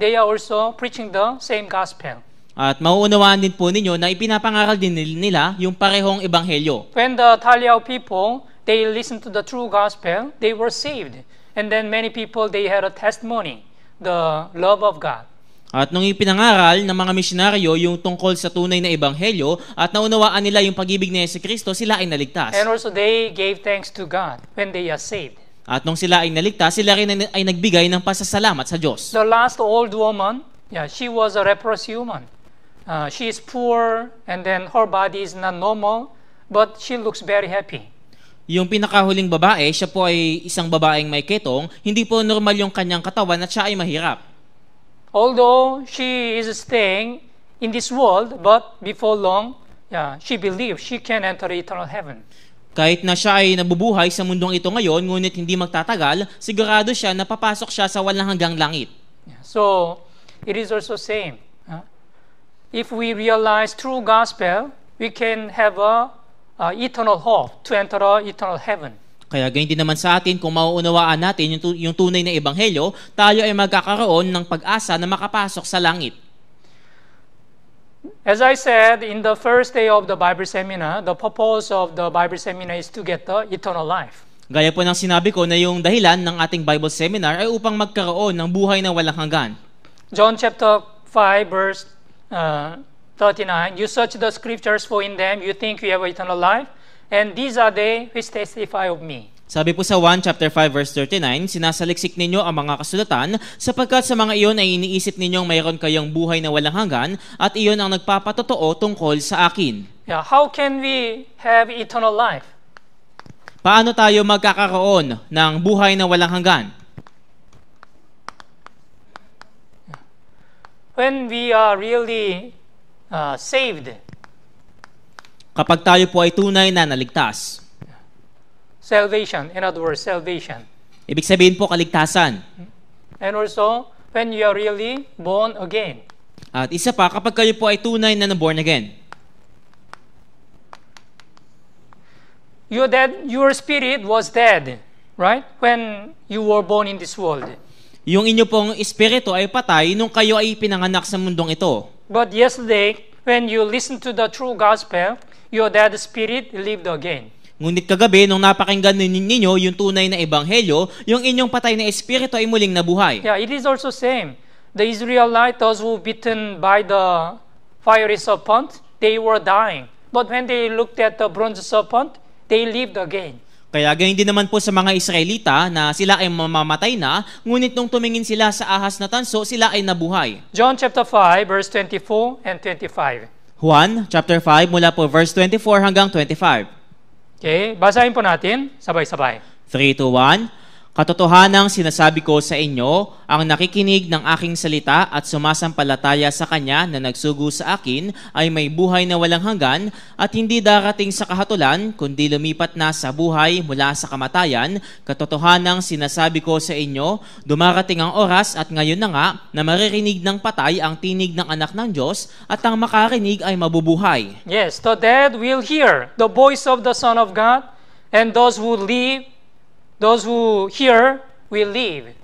they are also preaching the same gospel. At mauunawaan din po ninyo na ipinapangaral din nil- nila yung parehong ebanghelyo. When the Taliao people, they listened to the true gospel, they were saved. And then many people, they had a testimony, the love of God. At nung ipinangaral ng mga misyonaryo yung tungkol sa tunay na ebanghelyo at naunawaan nila yung pag-ibig ni Yesu Kristo, sila ay naligtas. And also they gave thanks to God when they are saved. At nung sila ay naligtas, sila rin ay, ay nagbigay ng pasasalamat sa Diyos. The last old woman, yeah, she was a leprous woman. Uh, she is poor and then her body is not normal, but she looks very happy. Yung pinakahuling babae, siya po ay isang babaeng may ketong, hindi po normal yung kanyang katawan at siya ay mahirap. Although she is staying in this world, but before long, yeah, she believes she can enter eternal heaven. Kahit na siya ay nabubuhay sa mundong ito ngayon, ngunit hindi magtatagal, sigurado siya na papasok siya sa walang hanggang langit. So it is also same. huh? If we realize true gospel, we can have a, a eternal hope to enter a eternal heaven. Kaya ganyan din naman sa atin, kung mauunawaan natin yung, yung tunay na ebanghelyo, tayo ay magkakaroon ng pag-asa na makapasok sa langit. As I said in the first day of the Bible seminar, the purpose of the Bible seminar is to get the eternal life. Gaya po ng sinabi ko na yung dahilan ng ating Bible Seminar ay upang magkaroon ng buhay na walang hanggan. John chapter 5, verse uh, 39 You search the scriptures, for in them you think you have eternal life, and these are they which testify of me. Sabi po sa 1 chapter 5 verse 39, sinasaliksik ninyo ang mga kasulatan sapagkat sa mga iyon ay iniisip ninyong mayroon kayong buhay na walang hanggan at iyon ang nagpapatotoo tungkol sa akin. Yeah, how can we have eternal life? Paano tayo magkakaroon ng buhay na walang hanggan? When we are really uh, saved, Kapag tayo po ay tunay na naligtas. salvation, in other words, salvation. Ibig sabihin po kaligtasan. And also, when you are really born again. At isa pa, kapag kayo po ay tunay na born again. Your, dead, your spirit was dead, right? When you were born in this world. Yung inyo pong espiritu ay patay nung kayo ay pinanganak sa mundong ito. But yesterday, when you listened to the true gospel, your dead spirit lived again. Ngunit kagabi, nung napakinggan nin- ninyo yung tunay na ebanghelyo, yung inyong patay na espiritu ay muling nabuhay. Yeah, it is also same. The Israelites, those who bitten by the fiery serpent, they were dying. But when they looked at the bronze serpent, they lived again. Kaya ganyan din naman po sa mga Israelita na sila ay mamamatay na, ngunit nung tumingin sila sa ahas na tanso, sila ay nabuhay. John chapter 5, verse 24 and 25. Juan chapter 5 mula po verse 24 hanggang 25. Okay, basahin po natin, sabay-sabay. 3 to 1. Katotohanang sinasabi ko sa inyo, ang nakikinig ng aking salita at sumasampalataya sa Kanya na nagsugo sa akin ay may buhay na walang hanggan at hindi darating sa kahatulan, kundi lumipat na sa buhay mula sa kamatayan. Katotohanang sinasabi ko sa inyo, dumarating ang oras at ngayon na nga na maririnig ng patay ang tinig ng anak ng Diyos at ang makarinig ay mabubuhay. Yes, the dead will hear the voice of the Son of God, and those who live, those who hear will live.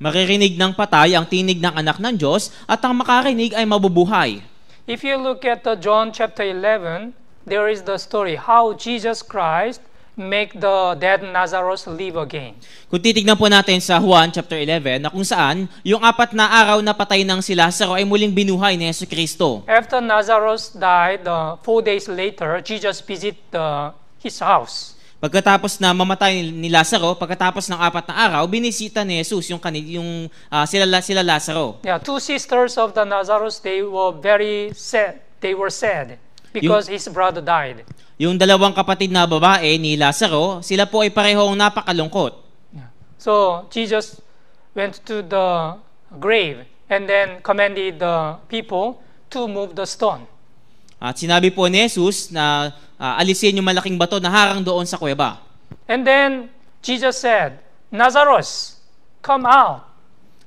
Maririnig ng patay ang tinig ng anak ng Diyos at ang makarinig ay mabubuhay. If you look at the John chapter 11, there is the story how Jesus Christ make the dead Lazarus live again. Kung titignan po natin sa Juan chapter 11 na kung saan yung apat na araw na patay ng si Lazaro ay muling binuhay ni Yesu Kristo. After Lazarus died, uh, four days later, Jesus visited uh, his house. Pagkatapos na mamatay ni Lazaro, pagkatapos ng apat na araw, binisita ni Jesus yung kanil yung ah, sila sila Lazaro. Yeah, two sisters of the Lazarus, they were very sad. They were sad because his brother died. Yung dalawang kapatid na babae ni Lazaro, sila po ay parehong napakalungkot. So Jesus went to the grave and then commanded the people to move the stone. At sinabi po ni Jesus na ah, alisin yung malaking bato na harang doon sa kuweba. And then Jesus said, Lazarus, come out.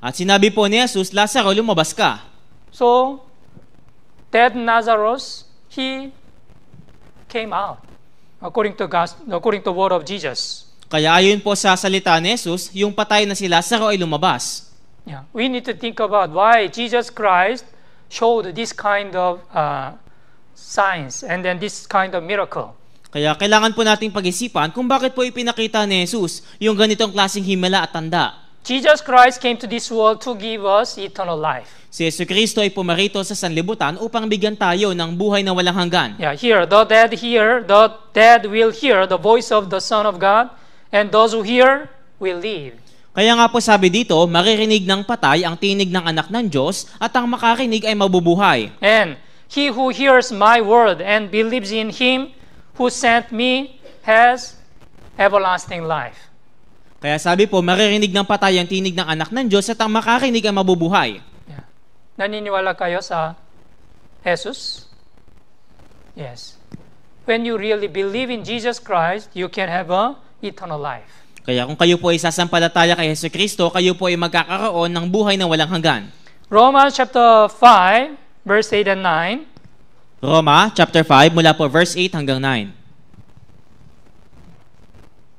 At sinabi po ni Jesus, Lazaro, lumabas ka. So dead Lazarus, he came out according to God, according to word of Jesus. Kaya ayon po sa salita ni Jesus, yung patay na si Lazaro ay lumabas. Yeah, we need to think about why Jesus Christ showed this kind of uh, signs and then this kind of miracle. Kaya kailangan po nating pag-isipan kung bakit po ipinakita ni Jesus yung ganitong klaseng himala at tanda. Jesus Christ came to this world to give us eternal life. Si Yesu Kristo ay pumarito sa sanlibutan upang bigyan tayo ng buhay na walang hanggan. Yeah, here the dead hear, the dead will hear the voice of the Son of God, and those who hear will live. Kaya nga po sabi dito, maririnig ng patay ang tinig ng anak ng Diyos at ang makarinig ay mabubuhay. And he who hears my word and believes in him who sent me has everlasting life. Kaya sabi po, maririnig ng patay ang tinig ng anak ng Diyos at ang makarinig ay mabubuhay. Yeah. Naniniwala kayo sa Jesus? Yes. When you really believe in Jesus Christ, you can have a eternal life. Kaya kung kayo po ay sasampalataya kay Yesu Kristo, kayo po ay magkakaroon ng buhay na walang hanggan. Romans chapter 5, verse 8 and 9. Roma chapter 5 mula po verse 8 hanggang 9.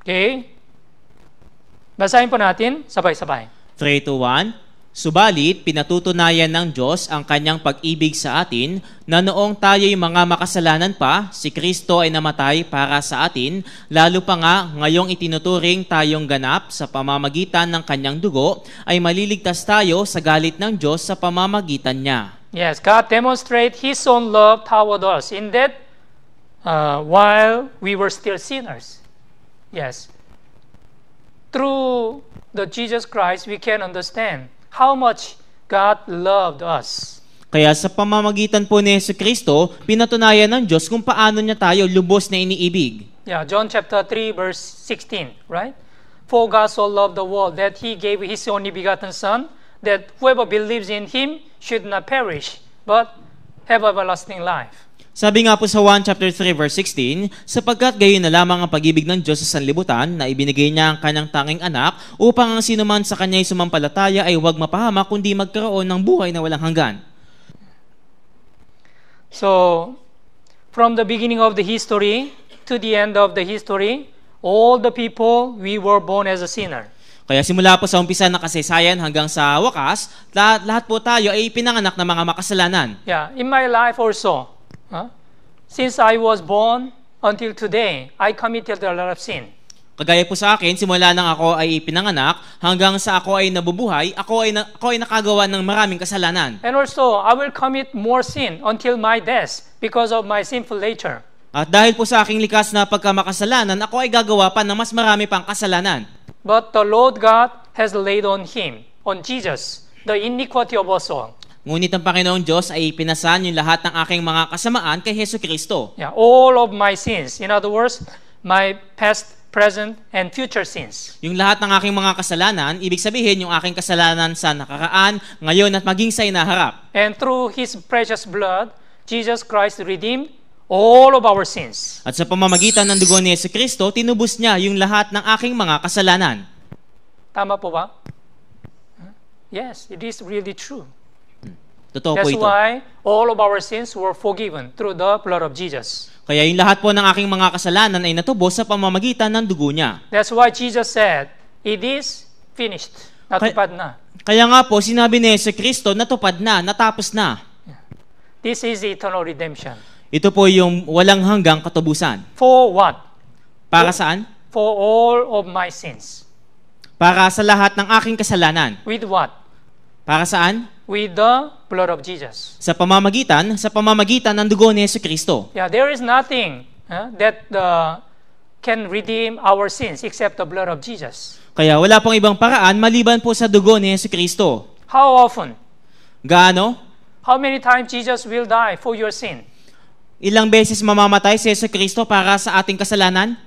Okay? Basahin po natin sabay-sabay. 3 to 1. Subalit, pinatutunayan ng Diyos ang kanyang pag-ibig sa atin na noong tayo'y mga makasalanan pa, si Kristo ay namatay para sa atin, lalo pa nga ngayong itinuturing tayong ganap sa pamamagitan ng kanyang dugo, ay maliligtas tayo sa galit ng Diyos sa pamamagitan niya. Yes, God demonstrate His own love toward us in that uh, while we were still sinners. Yes. Through the Jesus Christ, we can understand how much God loved us. Kaya sa pamamagitan po ni Yesu Kristo, pinatunayan ng Diyos kung paano niya tayo lubos na iniibig. Yeah, John chapter 3, verse 16, right? For God so loved the world that He gave His only begotten Son, that whoever believes in Him should not perish, but have everlasting life. Sabi nga po sa 1 chapter 3 verse 16, sapagkat gayon na lamang ang pag-ibig ng Diyos sa sanlibutan na ibinigay niya ang kanyang tanging anak upang ang sinuman sa kanya'y sumampalataya ay huwag mapahama kundi magkaroon ng buhay na walang hanggan. So, from the beginning of the history to the end of the history, all the people, we were born as a sinner. Kaya simula po sa umpisa ng kasaysayan hanggang sa wakas, lahat, lahat po tayo ay pinanganak ng mga makasalanan. Yeah, in my life also, huh? since I was born until today, I committed a lot of sin. Kagaya po sa akin, simula nang ako ay pinanganak hanggang sa ako ay nabubuhay, ako ay, na, ako ay nakagawa ng maraming kasalanan. And also, I will commit more sin until my death because of my sinful nature. At dahil po sa aking likas na pagkamakasalanan, ako ay gagawa pa ng mas marami pang kasalanan. But the Lord God has laid on him, on Jesus, the iniquity of us all. Ngunit ang Panginoong Diyos ay pinasan yung lahat ng aking mga kasamaan kay Heso Kristo. Yeah, all of my sins. In other words, my past, present, and future sins. Yung lahat ng aking mga kasalanan, ibig sabihin yung aking kasalanan sa nakaraan, ngayon at maging sa inaharap. And through His precious blood, Jesus Christ redeemed all of our sins. At sa pamamagitan ng dugo ni Yesu Kristo, tinubos niya yung lahat ng aking mga kasalanan. Tama po ba? Yes, it is really true. Totoo po That's ito. why all of our sins were forgiven through the blood of Jesus. Kaya yung lahat po ng aking mga kasalanan ay natubos sa pamamagitan ng dugo niya. That's why Jesus said, It is finished. Natupad na. Kaya nga po, sinabi ni Yesu Kristo, natupad na, natapos na. This is eternal redemption. Ito po yung walang hanggang katubusan. For what? Para saan? For all of my sins. Para sa lahat ng aking kasalanan. With what? Para saan? With the blood of Jesus. Sa pamamagitan, sa pamamagitan ng dugo ni Yesu Kristo. Yeah, there is nothing uh, that uh, can redeem our sins except the blood of Jesus. Kaya wala pong ibang paraan maliban po sa dugo ni Yesu Kristo. How often? Gaano? How many times Jesus will die for your sin? Ilang beses mamamatay si Yesu Kristo para sa ating kasalanan?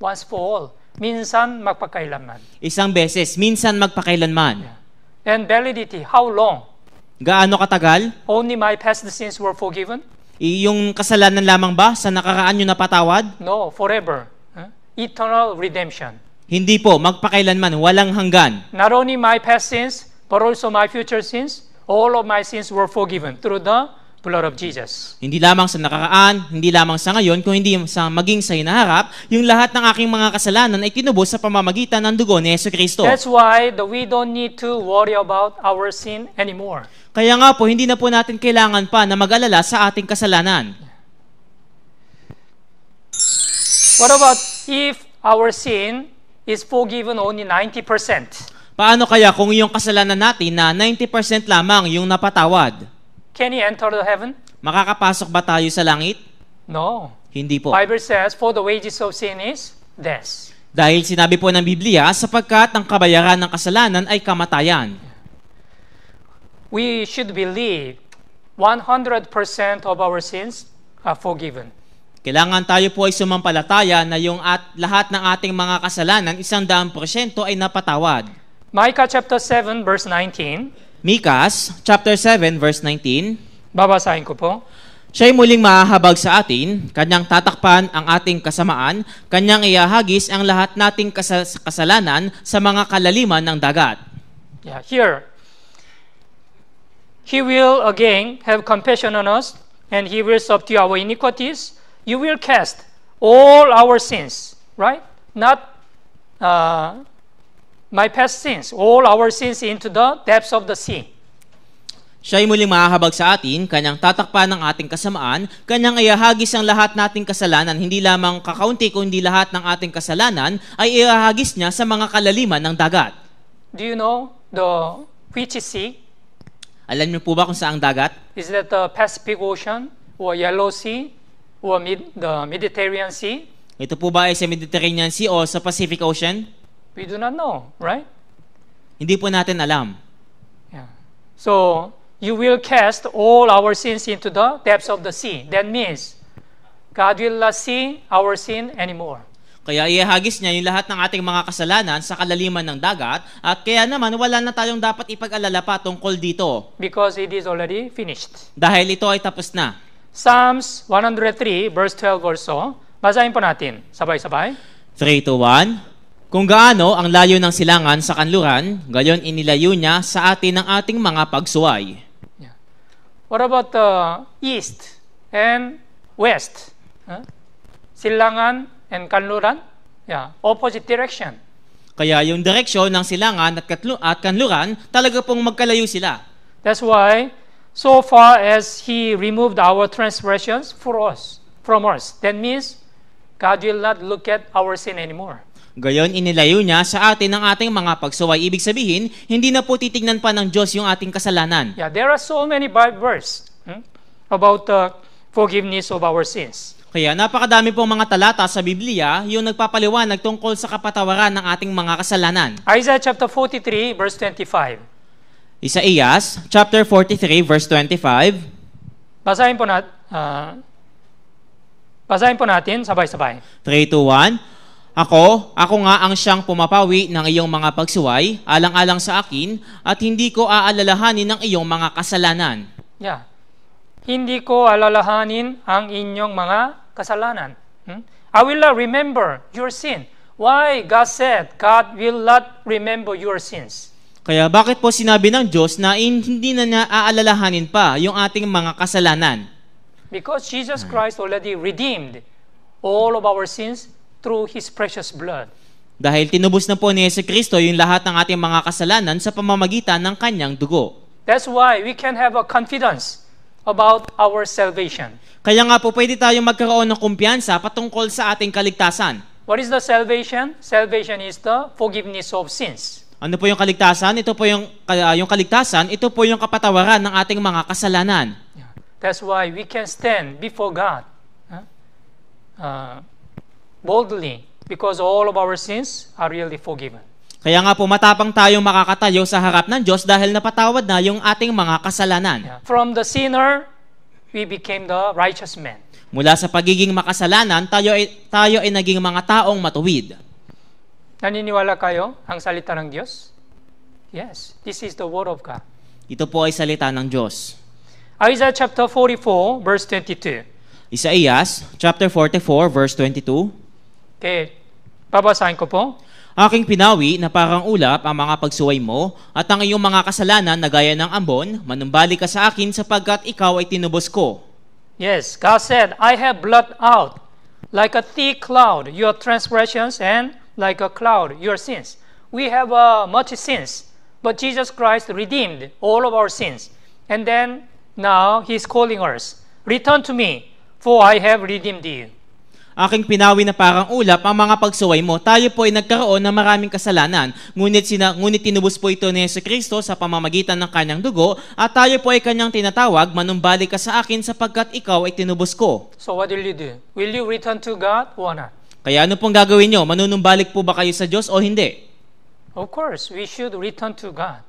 Once for all. Minsan magpakailanman. Isang beses, minsan magpakailanman. And validity, how long? Gaano katagal? Only my past sins were forgiven? Yung kasalanan lamang ba sa nakaraan yung napatawad? No, forever. Huh? Eternal redemption. Hindi po, magpakailanman, walang hanggan. Not only my past sins, but also my future sins, all of my sins were forgiven through the blood of Jesus. Hindi lamang sa nakaraan, hindi lamang sa ngayon, kung hindi sa maging sa hinaharap, yung lahat ng aking mga kasalanan ay tinubos sa pamamagitan ng dugo ni Yesu Kristo. That's why the, we don't need to worry about our sin anymore. Kaya nga po, hindi na po natin kailangan pa na mag-alala sa ating kasalanan. What about if our sin is forgiven only 90%? Paano kaya kung yung kasalanan natin na 90% lamang yung napatawad? Can he enter the heaven? Makakapasok ba tayo sa langit? No. Hindi po. Bible says, for the wages of sin is death. Dahil sinabi po ng Biblia, sapagkat ang kabayaran ng kasalanan ay kamatayan. We should believe 100% of our sins are forgiven. Kailangan tayo po ay sumampalataya na yung at lahat ng ating mga kasalanan, isang daang porsyento ay napatawad. Micah chapter 7 verse 19. Mikas, chapter 7, verse 19. Babasahin ko po. Siya'y muling mahahabag sa atin, kanyang tatakpan ang ating kasamaan, kanyang iahagis ang lahat nating kasalanan sa mga kalaliman ng dagat. Yeah, here. He will again have compassion on us, and he will subdue our iniquities. You will cast all our sins, right? Not uh, my past sins, all our sins into the depths of the sea. Siya'y muling mahahabag sa atin, kanyang tatakpan ang ating kasamaan, kanyang iahagis ang lahat nating kasalanan, hindi lamang kakaunti kundi lahat ng ating kasalanan, ay iahagis niya sa mga kalaliman ng dagat. Do you know the which sea? Alam niyo po ba kung saang dagat? Is that the Pacific Ocean or Yellow Sea or mid, the Mediterranean Sea? Ito po ba ay sa Mediterranean Sea o sa Pacific Ocean? We do not know, right? Hindi po natin alam. Yeah. So you will cast all our sins into the depths of the sea. That means God will not see our sin anymore. Kaya iahagis niya yung lahat ng ating mga kasalanan sa kalaliman ng dagat at kaya naman wala na tayong dapat ipag-alala pa tungkol dito Because it is already finished. dahil ito ay tapos na. Psalms 103 verse 12 also. Basahin po natin. Sabay-sabay. 3 to 1 Kung gaano ang layo ng silangan sa kanluran, gayon inilayo niya sa atin ang ating mga pagsuway. What about the east and west? Huh? Silangan and Kanluran? Yeah, opposite direction. Kaya yung direksyon ng silangan at, katlu- at kanluran, talaga pong magkalayo sila. That's why, so far as He removed our transgressions for us, from us, that means God will not look at our sin anymore. Gayon inilayo niya sa atin ang ating mga pagsuway. Ibig sabihin, hindi na po titignan pa ng Diyos yung ating kasalanan. Yeah, there are so many Bible verses hmm, about the forgiveness of our sins. Kaya napakadami pong mga talata sa Biblia yung nagpapaliwanag tungkol sa kapatawaran ng ating mga kasalanan. Isaiah chapter 43, verse 25. Isaías, chapter 43, verse 25. Basahin po, nat, ah, basahin po natin sabay-sabay. 3, 2, 1. Ako, ako nga ang siyang pumapawi ng iyong mga pagsuway, alang-alang sa akin, at hindi ko aalalahanin ng iyong mga kasalanan. Yeah. Hindi ko alalahanin ang inyong mga kasalanan. Hmm? I will not remember your sin. Why? God said, God will not remember your sins. Kaya bakit po sinabi ng Diyos na in- hindi na niya aalalahanin pa yung ating mga kasalanan? Because Jesus Christ already redeemed all of our sins through His precious blood. Dahil tinubos na po ni Yesu Kristo yung lahat ng ating mga kasalanan sa pamamagitan ng kanyang dugo. That's why we can have a confidence about our salvation. Kaya nga po pwede tayong magkaroon ng kumpiyansa patungkol sa ating kaligtasan. What is the salvation? Salvation is the forgiveness of sins. Ano po yung kaligtasan? Ito po yung, ah, yung kaligtasan, ito po yung kapatawaran ng ating mga kasalanan. That's why we can stand before God huh? uh, boldly because all of our sins are really forgiven. Kaya nga po matapang tayong makakatayo sa harap ng Diyos dahil napatawad na yung ating mga kasalanan. Yeah. From the sinner, we became the righteous man. Mula sa pagiging makasalanan, tayo ay, tayo ay naging mga taong matuwid. Naniniwala kayo ang salita ng Diyos? Yes, this is the word of God. Ito po ay salita ng Diyos. Isaiah chapter 44 verse 22. Isaías chapter 44 verse 22. Okay, babasahin ko po. Aking pinawi na parang ulap ang mga pagsuway mo at ang iyong mga kasalanan na gaya ng ambon, manumbalik ka sa akin sapagkat ikaw ay tinubos ko. Yes, God said, I have blotted out like a thick cloud your transgressions and like a cloud your sins. We have uh, much sins, but Jesus Christ redeemed all of our sins. And then now He's calling us, Return to me, for I have redeemed you. Aking pinawi na parang ulap ang mga pagsuway mo. Tayo po ay nagkaroon ng maraming kasalanan. Ngunit, sina, ngunit tinubos po ito ni Yesu Kristo sa pamamagitan ng kanyang dugo at tayo po ay kanyang tinatawag, manumbalik ka sa akin sapagkat ikaw ay tinubos ko. So what will you do? Will you return to God or not? Kaya ano pong gagawin nyo? Manunumbalik po ba kayo sa Diyos o hindi? Of course, we should return to God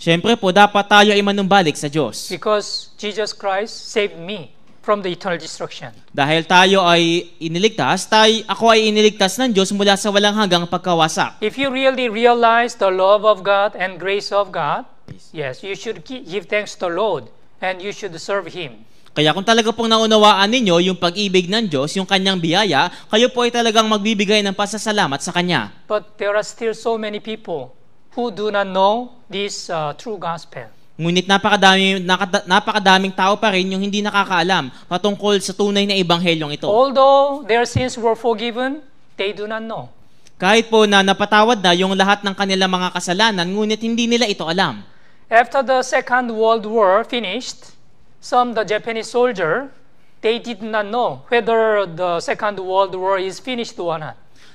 Siyempre po, dapat tayo ay manumbalik sa Diyos. because Jesus Christ saved me from the eternal destruction. Dahil tayo ay iniligtas, tayo, ako ay iniligtas ng Diyos mula sa walang hanggang pagkawasak. If you really realize the love of God and grace of God, yes, you should gi- give thanks to the Lord and you should serve Him. Kaya kung talaga pong naunawaan ninyo yung pag-ibig ng Diyos, yung kanyang biyaya, kayo po ay talagang magbibigay ng pasasalamat sa Kanya. But there are still so many people who do not know this uh, true gospel. Ngunit napakadami, nakada, napakadaming tao pa rin yung hindi nakakaalam patungkol sa tunay na ebanghelyong ito. Although their sins were forgiven, they do not know. Kahit po na napatawad na yung lahat ng kanilang mga kasalanan, ngunit hindi nila ito alam. After the Second World War finished, some the Japanese soldier, they did not know whether the Second World War is finished or not.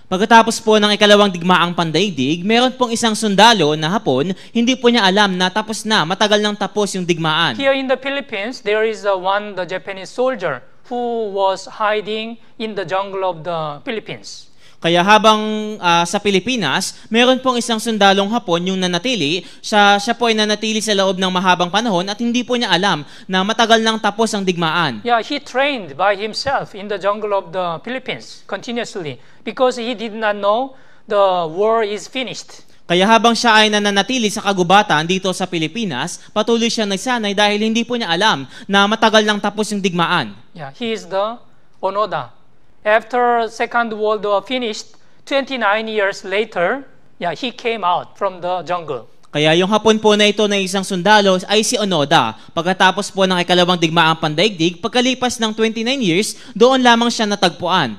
Pagkatapos po ng ikalawang digmaang pandaigdig, meron pong isang sundalo na hapon, hindi po niya alam na tapos na, matagal nang tapos yung digmaan. Here in the Philippines, there is a one the Japanese soldier who was hiding in the jungle of the Philippines. Kaya habang ah, sa Pilipinas, meron pong isang sundalong hapon yung nanatili, siya, siya po ay nanatili sa loob ng mahabang panahon at hindi po niya alam na matagal nang tapos ang digmaan. Yeah, he trained by himself in the jungle of the Philippines continuously because he did not know the war is finished. Kaya habang siya ay nananatili sa kagubatan dito sa Pilipinas, patuloy siya nagsanay dahil hindi po niya alam na matagal nang tapos yung digmaan. Yeah, he is the Onoda. After Second World War finished, 29 years later, yeah, he came out from the jungle. Kaya yung hapon po na ito na isang sundalo ay si Onoda. Pagkatapos po ng ikalawang digmaang pandaigdig, pagkalipas ng 29 years, doon lamang siya natagpuan.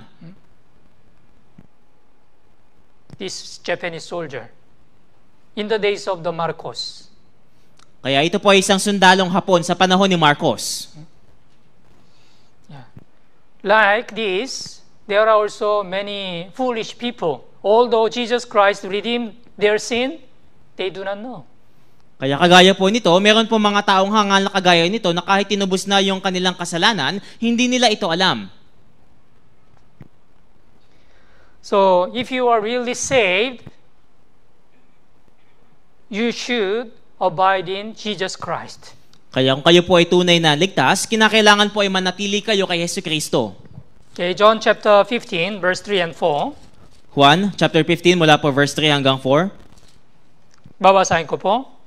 This Japanese soldier, in the days of the Marcos. Kaya ito po ay isang sundalong hapon sa panahon ni Marcos. Yeah. Like this, there are also many foolish people. Although Jesus Christ redeemed their sin, they do not know. Kaya kagaya po nito, meron po mga taong hangal na kagaya nito na kahit tinubos na yung kanilang kasalanan, hindi nila ito alam. So, if you are really saved, you should abide in Jesus Christ. Kaya kung kayo po ay tunay na ligtas, kinakailangan po ay manatili kayo kay Yesu Kristo. Okay, John chapter 15, verse 3 and 4. Juan, chapter 15, mula po verse 3 hanggang 4. Babasahin ko po.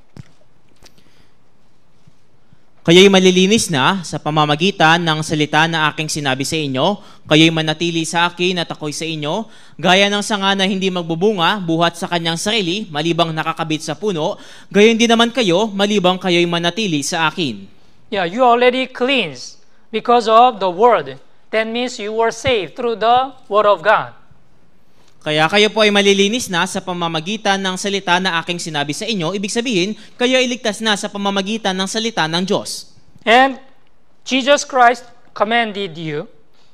Kayo'y malilinis na sa pamamagitan ng salita na aking sinabi sa inyo. Kayo'y manatili sa akin at ako'y sa inyo. Gaya ng sanga na hindi magbubunga, buhat sa kanyang sarili, malibang nakakabit sa puno. Gayon din naman kayo, malibang kayo'y manatili sa akin. Yeah, you already cleansed because of the word. That means you were saved through the word of God. Kaya kayo po ay malilinis na sa pamamagitan ng salita na aking sinabi sa inyo. Ibig sabihin, kayo ay ligtas na sa pamamagitan ng salita ng Diyos. And Jesus Christ commanded you,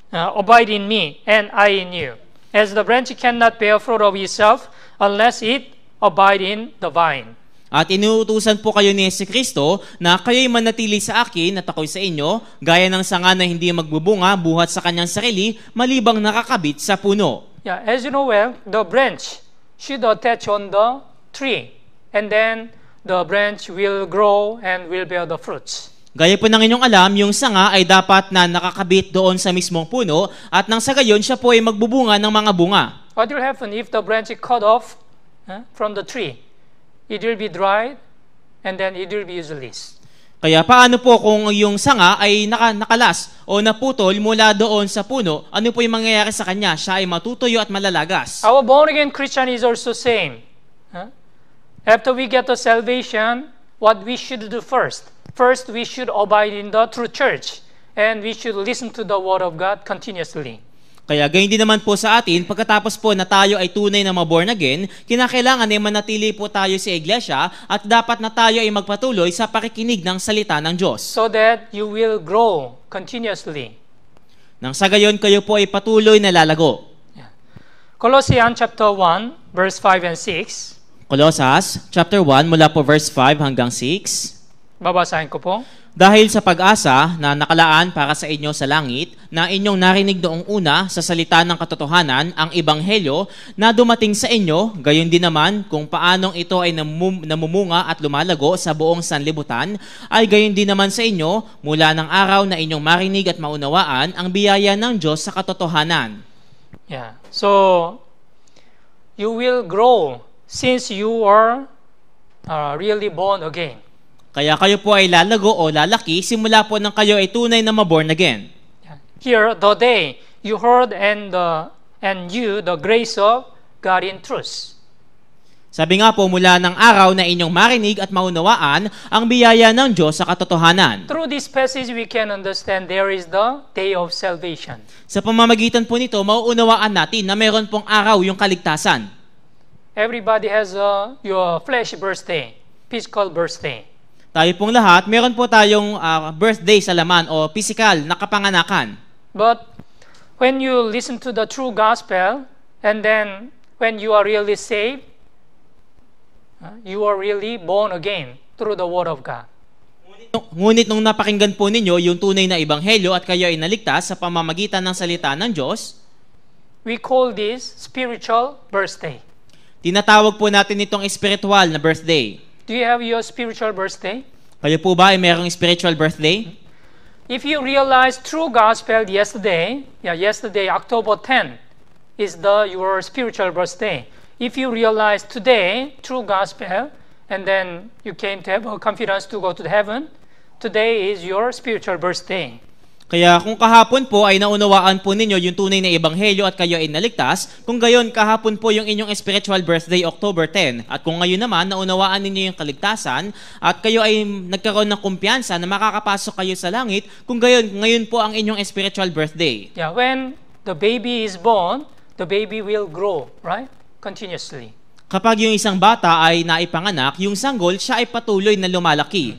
uh, abide in me, and I in you. As the branch cannot bear fruit of itself unless it abide in the vine. At inuutusan po kayo ni Yesu Kristo na kayo'y manatili sa akin at ako'y sa inyo, gaya ng sanga na hindi magbubunga buhat sa kanyang sarili, malibang nakakabit sa puno. Yeah, as you know well, the branch should attach on the tree, and then the branch will grow and will bear the fruits. Gaya po ng inyong alam, yung sanga ay dapat na nakakabit doon sa mismong puno at nang sa gayon siya po ay magbubunga ng mga bunga. What will happen if the branch is cut off uh, from the tree? It will be dried, and then it will be useless. Kaya paano po kung yung sanga ay naka, nakalas o naputol mula doon sa puno, ano po yung mangyayari sa kanya? Siya ay matutuyo at malalagas. Our born again Christian is also same. Huh? After we get the salvation, what we should do first? First, we should abide in the true church, and we should listen to the word of God continuously. Kaya gayon din naman po sa atin, pagkatapos po na tayo ay tunay na maborn again, kinakailangan ay manatili po tayo sa iglesia at dapat na tayo ay magpatuloy sa pakikinig ng salita ng Diyos. so that you will grow continuously. Nang sa gayon kayo po ay patuloy na lalago. Colossians chapter 1, verse 5 and 6. Colosas chapter 1 mula po verse 5 hanggang 6. Babasahin ko po. Dahil sa pag-asa na nakalaan para sa inyo sa langit, na inyong narinig noong una sa salita ng katotohanan, ang ebanghelyo na dumating sa inyo, gayon din naman kung paanong ito ay namum- namumunga at lumalago sa buong sanlibutan, ay gayon din naman sa inyo mula ng araw na inyong marinig at maunawaan ang biyaya ng Diyos sa katotohanan. Yeah. So you will grow since you are uh, really born again. Kaya kayo po ay lalago o lalaki simula po nang kayo ay tunay na maborn again. Here, the day you heard and the and you the grace of God in truth. Sabi nga po mula ng araw na inyong marinig at maunawaan ang biyaya ng Diyos sa katotohanan. Through this passage, we can understand there is the day of salvation. Sa pamamagitan po nito, mauunawaan natin na meron pong araw yung kaligtasan. Everybody has uh, your flesh birthday, physical birthday. Tayo pong lahat, meron po tayong ah, birthday sa laman o physical na kapanganakan. But when you listen to the true gospel, and then when you are really saved, uh, you are really born again through the Word of God. Ngunit nung napakinggan po ninyo yung tunay na ebanghelyo at kayo ay naligtas sa pamamagitan ng salita ng Diyos, We call this spiritual birthday. tinatawag po natin itong espiritual na birthday. Do you have your spiritual birthday? Kayo po ba ay merong spiritual birthday? If you realize true gospel yesterday, yeah, yesterday October 10 is the your spiritual birthday. If you realize today true gospel, and then you came to have a confidence to go to heaven, today is your spiritual birthday. Kaya kung kahapon po ay naunawaan po ninyo yung tunay na ebanghelyo at kayo ay naligtas, kung gayon kahapon po yung inyong spiritual birthday October 10 at kung ngayon naman naunawaan ninyo yung kaligtasan at kayo ay nagkaroon ng kumpiyansa na makakapasok kayo sa langit, kung gayon ngayon po ang inyong spiritual birthday. Yeah, when the baby is born, the baby will grow, right? Continuously. Kapag yung isang bata ay naipanganak, yung sanggol siya ay patuloy na lumalaki.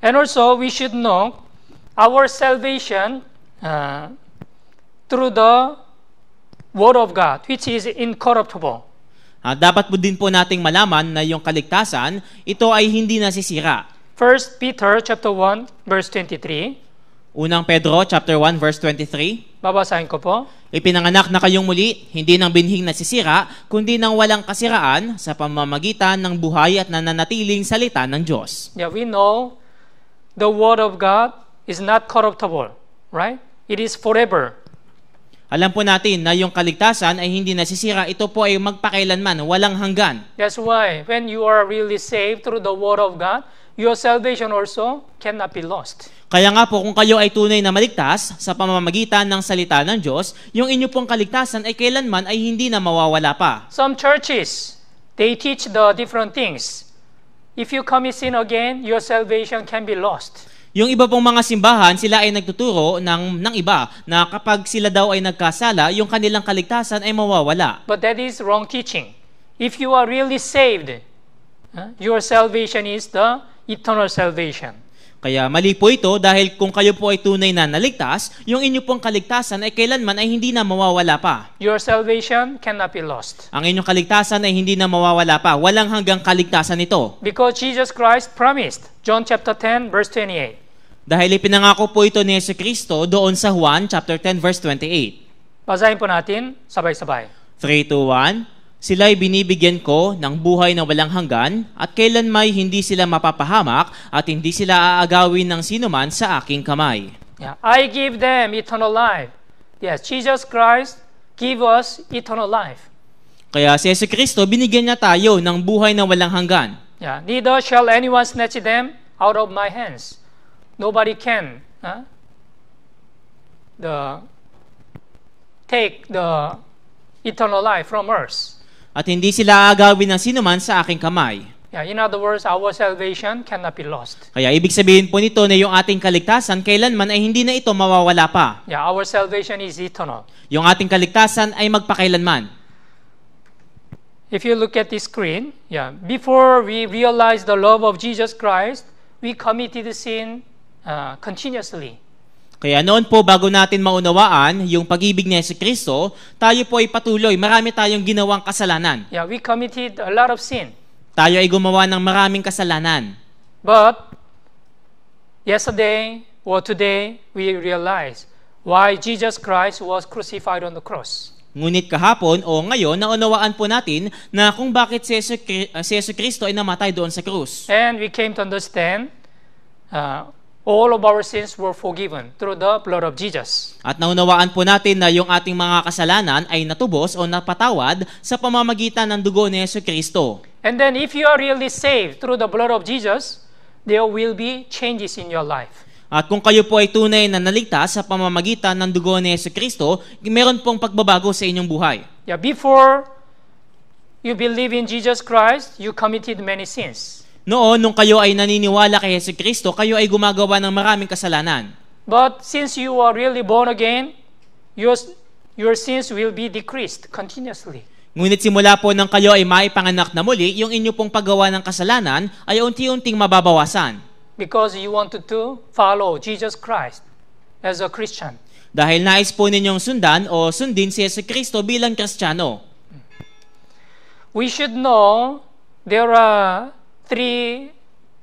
And also, we should know our salvation uh, through the Word of God, which is incorruptible. Ah, dapat po din po nating malaman na yung kaligtasan, ito ay hindi nasisira. 1 Peter chapter 1 verse 23. Unang Pedro chapter 1 verse 23, Babasahin ko po. Ipinanganak na kayong muli, hindi ng binhing nasisira, kundi ng walang kasiraan sa pamamagitan ng buhay at nananatiling salita ng Diyos. Yeah, we know the Word of God is not corruptible, right? It is forever. Alam po natin na yung kaligtasan ay hindi nasisira, ito po ay magpakailanman, walang hanggan. That's why when you are really saved through the Word of God, your salvation also cannot be lost. Kaya nga po kung kayo ay tunay na maligtas sa pamamagitan ng salita ng Diyos, yung inyo pong kaligtasan ay kailanman ay hindi na mawawala pa. Some churches, they teach the different things. If you commit sin again, your salvation can be lost. Yung iba pong mga simbahan, sila ay nagtuturo ng, ng iba na kapag sila daw ay nagkasala, yung kanilang kaligtasan ay mawawala. But that is wrong teaching. If you are really saved, huh, your salvation is the eternal salvation. Kaya mali po ito dahil kung kayo po ay tunay na naligtas, yung inyo pong kaligtasan ay kailanman ay hindi na mawawala pa. Your salvation cannot be lost. Ang inyong kaligtasan ay hindi na mawawala pa. Walang hanggang kaligtasan ito. Because Jesus Christ promised, John chapter 10, verse 28. Dahil ipinangako po ito ni Yesu Kristo doon sa Juan chapter 10 verse 28. Basahin po natin, sabay-sabay. 3 to 1, Sila'y binibigyan ko ng buhay na walang hanggan at kailan may hindi sila mapapahamak at hindi sila aagawin ng sinuman sa aking kamay. Yeah. I give them eternal life. Yes, Jesus Christ give us eternal life. Kaya si Yesu Kristo binigyan niya tayo ng buhay na walang hanggan. Yeah. Neither shall anyone snatch them out of my hands. Nobody can huh? the take the eternal life from us. At hindi sila aagawin ng sinuman sa aking kamay. Yeah, in other words, our salvation cannot be lost. Kaya ibig sabihin po nito na yung ating kaligtasan kailanman ay hindi na ito mawawala pa. Yeah, our salvation is eternal. Yung ating kaligtasan ay magpakailanman. If you look at the screen, yeah, before we realize the love of Jesus Christ, we committed sin uh, continuously. Kaya noon po bago natin maunawaan yung pag-ibig ni Yesu Kristo, tayo po ay patuloy, marami tayong ginawang kasalanan. Yeah, we committed a lot of sin. Tayo ay gumawa ng maraming kasalanan. But yesterday or today, we realize why Jesus Christ was crucified on the cross. Ngunit kahapon o ngayon, naunawaan po natin na kung bakit si Yesu, Kri- uh, si Kristo ay namatay doon sa krus. And we came to understand uh, all of our sins were forgiven through the blood of Jesus. At naunawaan po natin na yung ating mga kasalanan ay natubos o napatawad sa pamamagitan ng dugo ni Yesu Kristo. And then if you are really saved through the blood of Jesus, there will be changes in your life. At kung kayo po ay tunay na naligtas sa pamamagitan ng dugo ni Yesu Kristo, meron pong pagbabago sa inyong buhay. Yeah, before you believe in Jesus Christ, you committed many sins. Noon, nung kayo ay naniniwala kay Yesu Kristo, kayo ay gumagawa ng maraming kasalanan. But since you are really born again, your, your sins will be decreased continuously. Ngunit simula po nang kayo ay maipanganak na muli, yung inyo pong paggawa ng kasalanan ay unti-unting mababawasan. Because you wanted to follow Jesus Christ as a Christian. Dahil nais po ninyong sundan o sundin si Yesu Kristo bilang Kristiyano. We should know there are three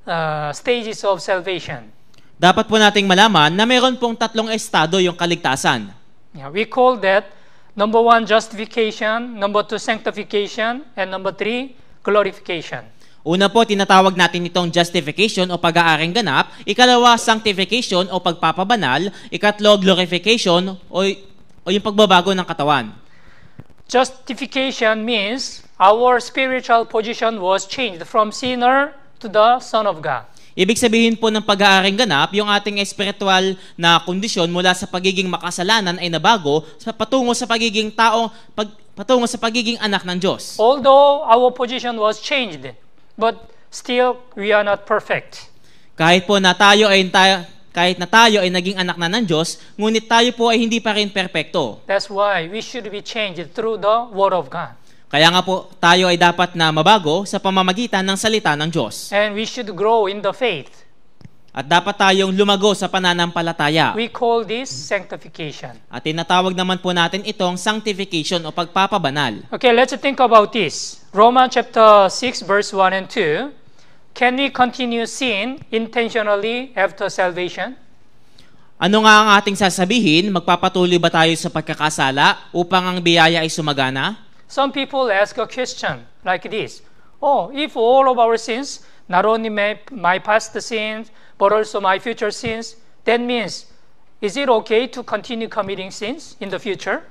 uh, stages of salvation. Dapat po nating malaman na meron pong tatlong estado yung kaligtasan. Yeah, we call that number one, justification, number two, sanctification, and number three, glorification. Una po, tinatawag natin itong justification o pag-aaring ganap. Ikalawa, sanctification o pagpapabanal. Ikatlo, glorification o, o yung pagbabago ng katawan. Justification means our spiritual position was changed from sinner to the Son of God. Ibig sabihin po ng pag-aaring ganap, yung ating espiritual na kondisyon mula sa pagiging makasalanan ay nabago sa patungo sa pagiging tao, pag, patungo sa pagiging anak ng Diyos. Although our position was changed, but still we are not perfect. Kahit po na tayo ay tayo, kahit na tayo ay naging anak na ng Diyos, ngunit tayo po ay hindi pa rin perpekto. That's why we should be changed through the Word of God. Kaya nga po, tayo ay dapat na mabago sa pamamagitan ng salita ng Diyos. And we should grow in the faith. At dapat tayong lumago sa pananampalataya. We call this sanctification. At tinatawag naman po natin itong sanctification o pagpapabanal. Okay, let's think about this. Romans chapter 6 verse 1 and 2. Can we continue sin intentionally after salvation? Ano nga ang ating sasabihin? Magpapatuloy ba tayo sa pagkakasala upang ang biyaya ay sumagana? Some people ask a question like this. Oh, if all of our sins, not only my, my past sins, but also my future sins, that means, is it okay to continue committing sins in the future?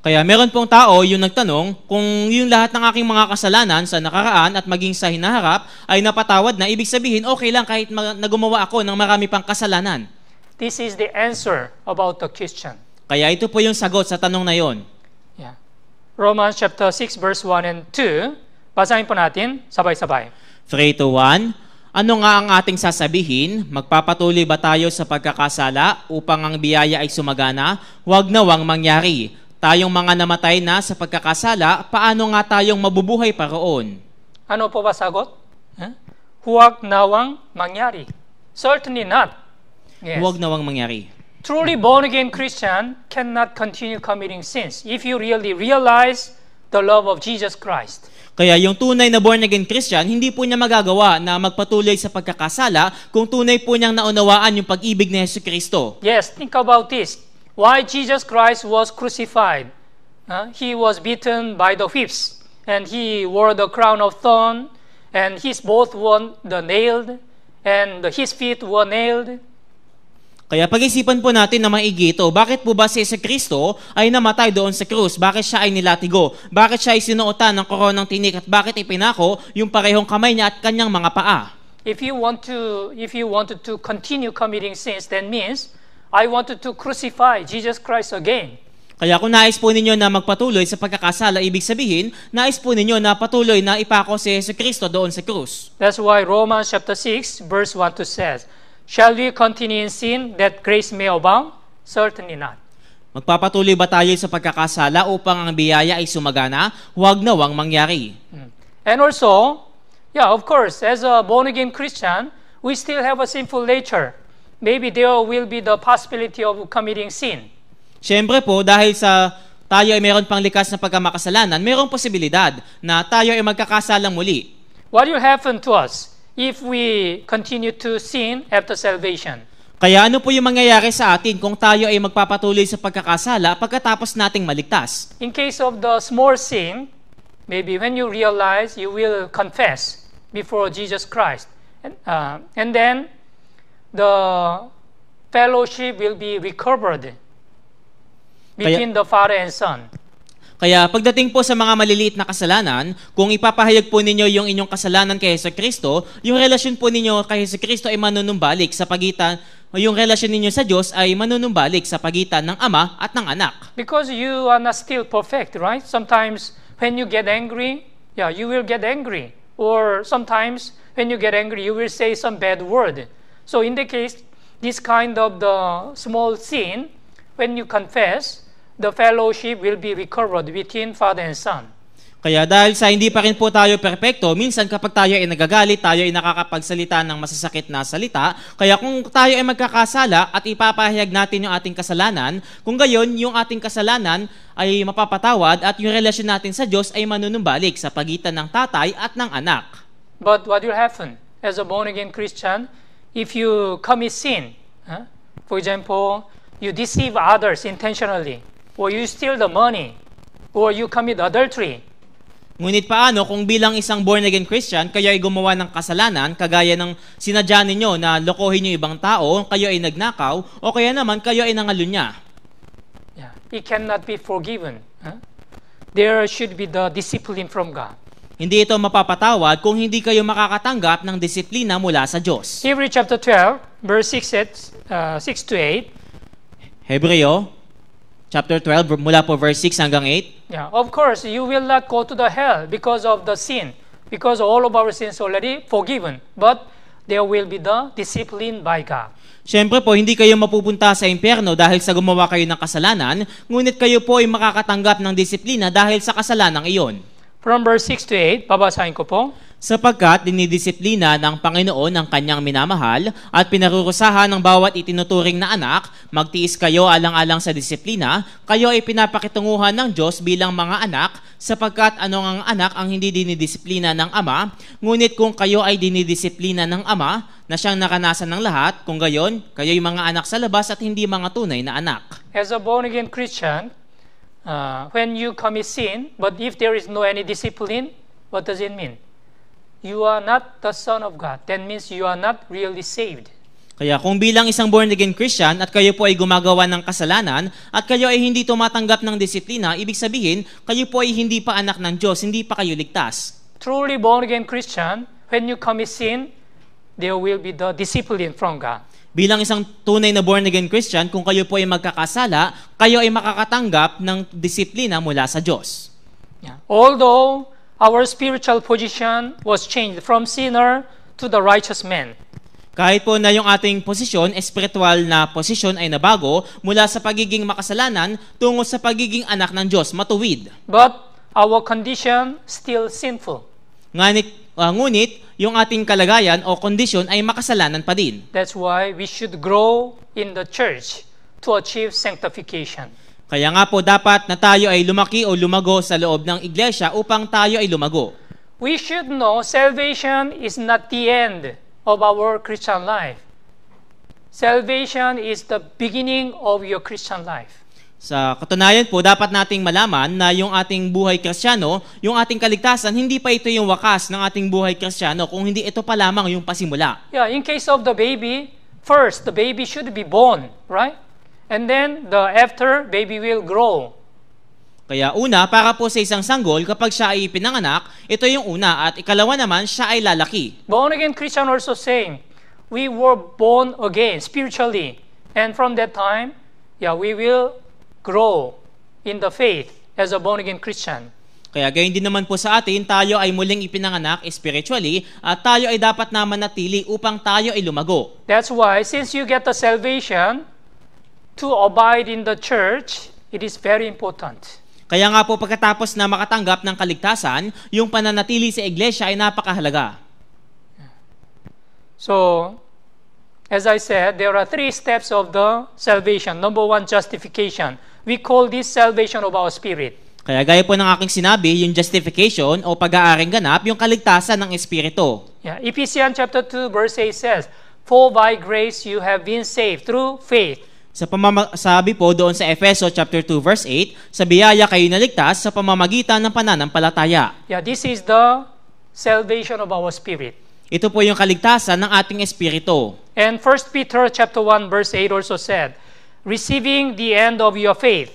Kaya meron pong tao yung nagtanong kung yung lahat ng aking mga kasalanan sa nakaraan at maging sa hinaharap ay napatawad na, ibig sabihin okay lang kahit ma- na gumawa ako ng marami pang kasalanan. This is the answer about the question. Kaya ito po yung sagot sa tanong na yon. Romans chapter 6 verse 1 and 2. Basahin po natin sabay-sabay. 3 to 1. Ano nga ang ating sasabihin? Magpapatuloy ba tayo sa pagkakasala upang ang biyaya ay sumagana? Huwag nawang mangyari. Tayong mga namatay na sa pagkakasala, paano nga tayong mabubuhay pa roon? Ano po ba sagot? Huh? Huwag nawang mangyari. Certainly not. Yes. Huwag nawang mangyari. Truly born again Christian cannot continue committing sins if you really realize the love of Jesus Christ. Kaya yung tunay na born again Christian, hindi po niya magagawa na magpatuloy sa pagkakasala kung tunay po niyang naunawaan yung pag-ibig ni Yesu Kristo. Yes, think about this. Why Jesus Christ was crucified? Uh, he was beaten by the whips, and he wore the crown of thorn, and his both were the nailed, and his feet were nailed. Kaya pag-isipan po natin na maigi ito, bakit po ba si Kristo ay namatay doon sa krus? Bakit siya ay nilatigo? Bakit siya ay sinuotan ng koronang tinik? At bakit ipinako yung parehong kamay niya at kanyang mga paa? If you want to, if you wanted to continue committing sins, that means I wanted to crucify Jesus Christ again. Kaya kung nais po ninyo na magpatuloy sa pagkakasala, ibig sabihin, nais po ninyo na patuloy na ipako si Yesu Kristo doon sa krus. That's why Romans chapter 6, verse 1 to says, Shall we continue in sin that grace may abound? Certainly not. Magpapatuloy ba tayo sa pagkakasala upang ang biyaya ay sumagana? Huwag nawang mangyari. And also, yeah, of course, as a born again Christian, we still have a sinful nature. Maybe there will be the possibility of committing sin. Siyempre po, dahil sa tayo ay meron pang likas na pagkamakasalanan, mayroong posibilidad na tayo ay magkakasalang muli. What will happen to us if we continue to sin after salvation? Kaya ano po yung mangyayari sa atin kung tayo ay magpapatuloy sa pagkakasala pagkatapos nating maligtas? In case of the small sin, maybe when you realize you will confess before Jesus Christ. And, uh, and then the fellowship will be recovered between the Father and Son. Kaya pagdating po sa mga maliliit na kasalanan, kung ipapahayag po ninyo yung inyong kasalanan kay Yesu Kristo, yung relasyon po ninyo kay Yesu Kristo ay manunumbalik sa pagitan, yung relasyon ninyo sa Diyos ay manunumbalik sa pagitan ng Ama at ng Anak. Because you are not still perfect, right? Sometimes when you get angry, yeah, you will get angry. Or sometimes when you get angry, you will say some bad word. So in the case, this kind of the small sin, when you confess, the fellowship will be recovered between Father and Son. Kaya dahil sa hindi pa rin po tayo perpekto, minsan kapag tayo ay nagagalit, tayo ay nakakapagsalita ng masasakit na salita. Kaya kung tayo ay magkakasala at ipapahayag natin yung ating kasalanan, kung gayon, yung ating kasalanan ay mapapatawad at yung relasyon natin sa Diyos ay manunumbalik sa pagitan ng tatay at ng anak. But what will happen as a born again Christian if you commit sin? huh? For example, you deceive others intentionally, or you steal the money, or you commit adultery. Ngunit paano kung bilang isang born-again Christian, kayo ay gumawa ng kasalanan, kagaya ng sinadya ninyo na lokohin yung ibang tao, kayo ay nagnakaw, o kaya naman kayo ay nangalunya. Yeah. It cannot be forgiven. huh? There should be the discipline from God. Hindi ito mapapatawad kung hindi kayo makakatanggap ng disiplina mula sa Diyos. Hebrews chapter 12, verse 6, at, uh, 6 to 8. Hebreo, chapter 12, mula po verse 6 hanggang 8. Yeah, of course, you will not go to the hell because of the sin, because all of our sins already forgiven. But there will be the discipline by God. Siyempre po, hindi kayo mapupunta sa impyerno dahil sa gumawa kayo ng kasalanan, ngunit kayo po ay makakatanggap ng disiplina dahil sa kasalanang iyon. From verse 6 to 8, babasahin ko po. Sapagkat dinidisiplina ng Panginoon ang kanyang minamahal at pinarurusahan ng bawat itinuturing na anak, magtiis kayo alang-alang sa disiplina, kayo ay pinapakitunguhan ng Diyos bilang mga anak, sapagkat anong ang anak ang hindi dinidisiplina ng ama, ngunit kung kayo ay dinidisiplina ng ama, na siyang nakanasan ng lahat, kung gayon, kayo'y mga anak sa labas at hindi mga tunay na anak. As a born again Christian, uh, when you commit sin, but if there is no any discipline, what does it mean? You are not the son of God. That means you are not really saved. Kaya kung bilang isang born-again Christian at kayo po ay gumagawa ng kasalanan at kayo ay hindi tumatanggap ng disiplina, ibig sabihin, kayo po ay hindi pa anak ng Diyos, hindi pa kayo ligtas. Truly born again Christian, when you commit sin, there will be the discipline from God. Bilang isang tunay na born-again Christian, kung kayo po ay magkakasala, kayo ay makakatanggap ng disiplina mula sa Diyos. Yeah. Although our spiritual position was changed from sinner to the righteous man. Kahit po na yung ating posisyon, espiritual na posisyon ay nabago mula sa pagiging makasalanan tungo sa pagiging anak ng Diyos, matuwid. But our condition still sinful. Ngunit, ah, ngunit yung ating kalagayan o kondisyon ay makasalanan pa din. That's why we should grow in the church to achieve sanctification. Kaya nga po dapat na tayo ay lumaki o lumago sa loob ng iglesia upang tayo ay lumago. We should know salvation is not the end of our Christian life. Salvation is the beginning of your Christian life. Sa katunayan po, dapat nating malaman na yung ating buhay kristyano, yung ating kaligtasan, hindi pa ito yung wakas ng ating buhay kristyano, kung hindi ito pa lamang yung pasimula. Yeah, in case of the baby, first the baby should be born, right? And then the after baby will grow. Kaya una, para po sa isang sanggol, kapag siya ay pinanganak, ito yung una, at ikalawa naman, siya ay lalaki. Born again Christian also saying, we were born again spiritually. And from that time, yeah, we will grow in the faith as a born again Christian. Kaya gayon din naman po sa atin, tayo ay muling ipinanganak spiritually at tayo ay dapat na manatili upang tayo ay lumago. That's why since you get the salvation to abide in the church, it is very important. Kaya nga po pagkatapos na makatanggap ng kaligtasan, yung pananatili sa iglesia ay napakahalaga. So, as I said, there are three steps of the salvation. Number one, justification. We call this salvation of our spirit. Kaya gaya po ng aking sinabi, yung justification o pag-aaring ganap, yung kaligtasan ng Espiritu. Yeah. Ephesians chapter 2, verse 8 says, For by grace you have been saved through faith. Sa sabi po doon sa Efeso chapter 2 verse 8, sa biyaya kayo naligtas sa pamamagitan ng pananampalataya. Yeah, this is the salvation of our spirit. Ito po yung kaligtasan ng ating espiritu. And 1 Peter chapter 1 verse 8 also said, receiving the end of your faith,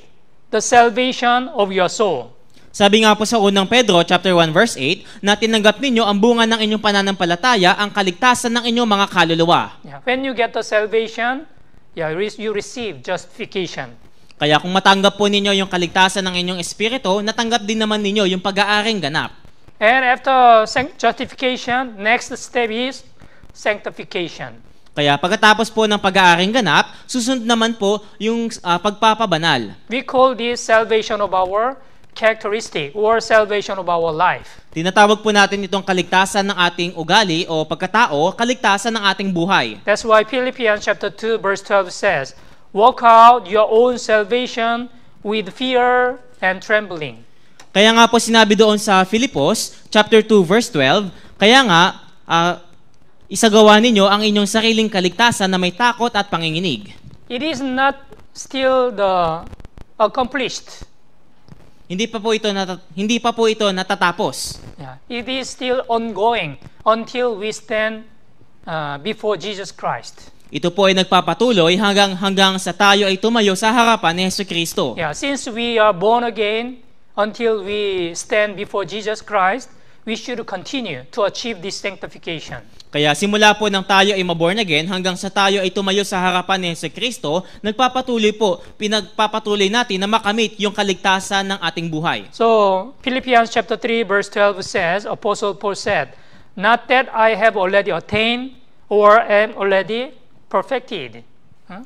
the salvation of your soul. Sabi nga po sa unang Pedro chapter 1 verse 8, na tinanggap ninyo ang bunga ng inyong pananampalataya, ang kaligtasan ng inyong mga kaluluwa. Yeah. When you get the salvation, yeah, you receive justification. Kaya kung matanggap po ninyo yung kaligtasan ng inyong espiritu, natanggap din naman ninyo yung pag-aaring ganap. And after justification, next step is sanctification. Kaya pagkatapos po ng pag-aaring ganap, susunod naman po yung ah, pagpapabanal. We call this salvation of our characteristic or salvation of our life. Tinatawag po natin itong kaligtasan ng ating ugali o pagkatao, kaligtasan ng ating buhay. That's why Philippians chapter 2 verse 12 says, "Work out your own salvation with fear and trembling." Kaya nga po sinabi doon sa Filipos, chapter 2, verse 12, kaya nga, ah, isagawa ninyo ang inyong sariling kaligtasan na may takot at panginginig. It is not still the accomplished. Hindi pa po ito nata- hindi pa po ito natatapos. Yeah. It is still ongoing until we stand uh, before Jesus Christ. Ito po ay nagpapatuloy hanggang hanggang sa tayo ay tumayo sa harapan ni Hesus Kristo. Yeah, since we are born again until we stand before Jesus Christ, we should continue to achieve this sanctification. Kaya simula po nang tayo ay maborn again hanggang sa tayo ay tumayo sa harapan ni Hesus Kristo, nagpapatuloy po, pinagpapatuloy natin na makamit yung kaligtasan ng ating buhay. So, Philippians chapter 3 verse 12 says, Apostle Paul said, Not that I have already attained or am already perfected. Huh?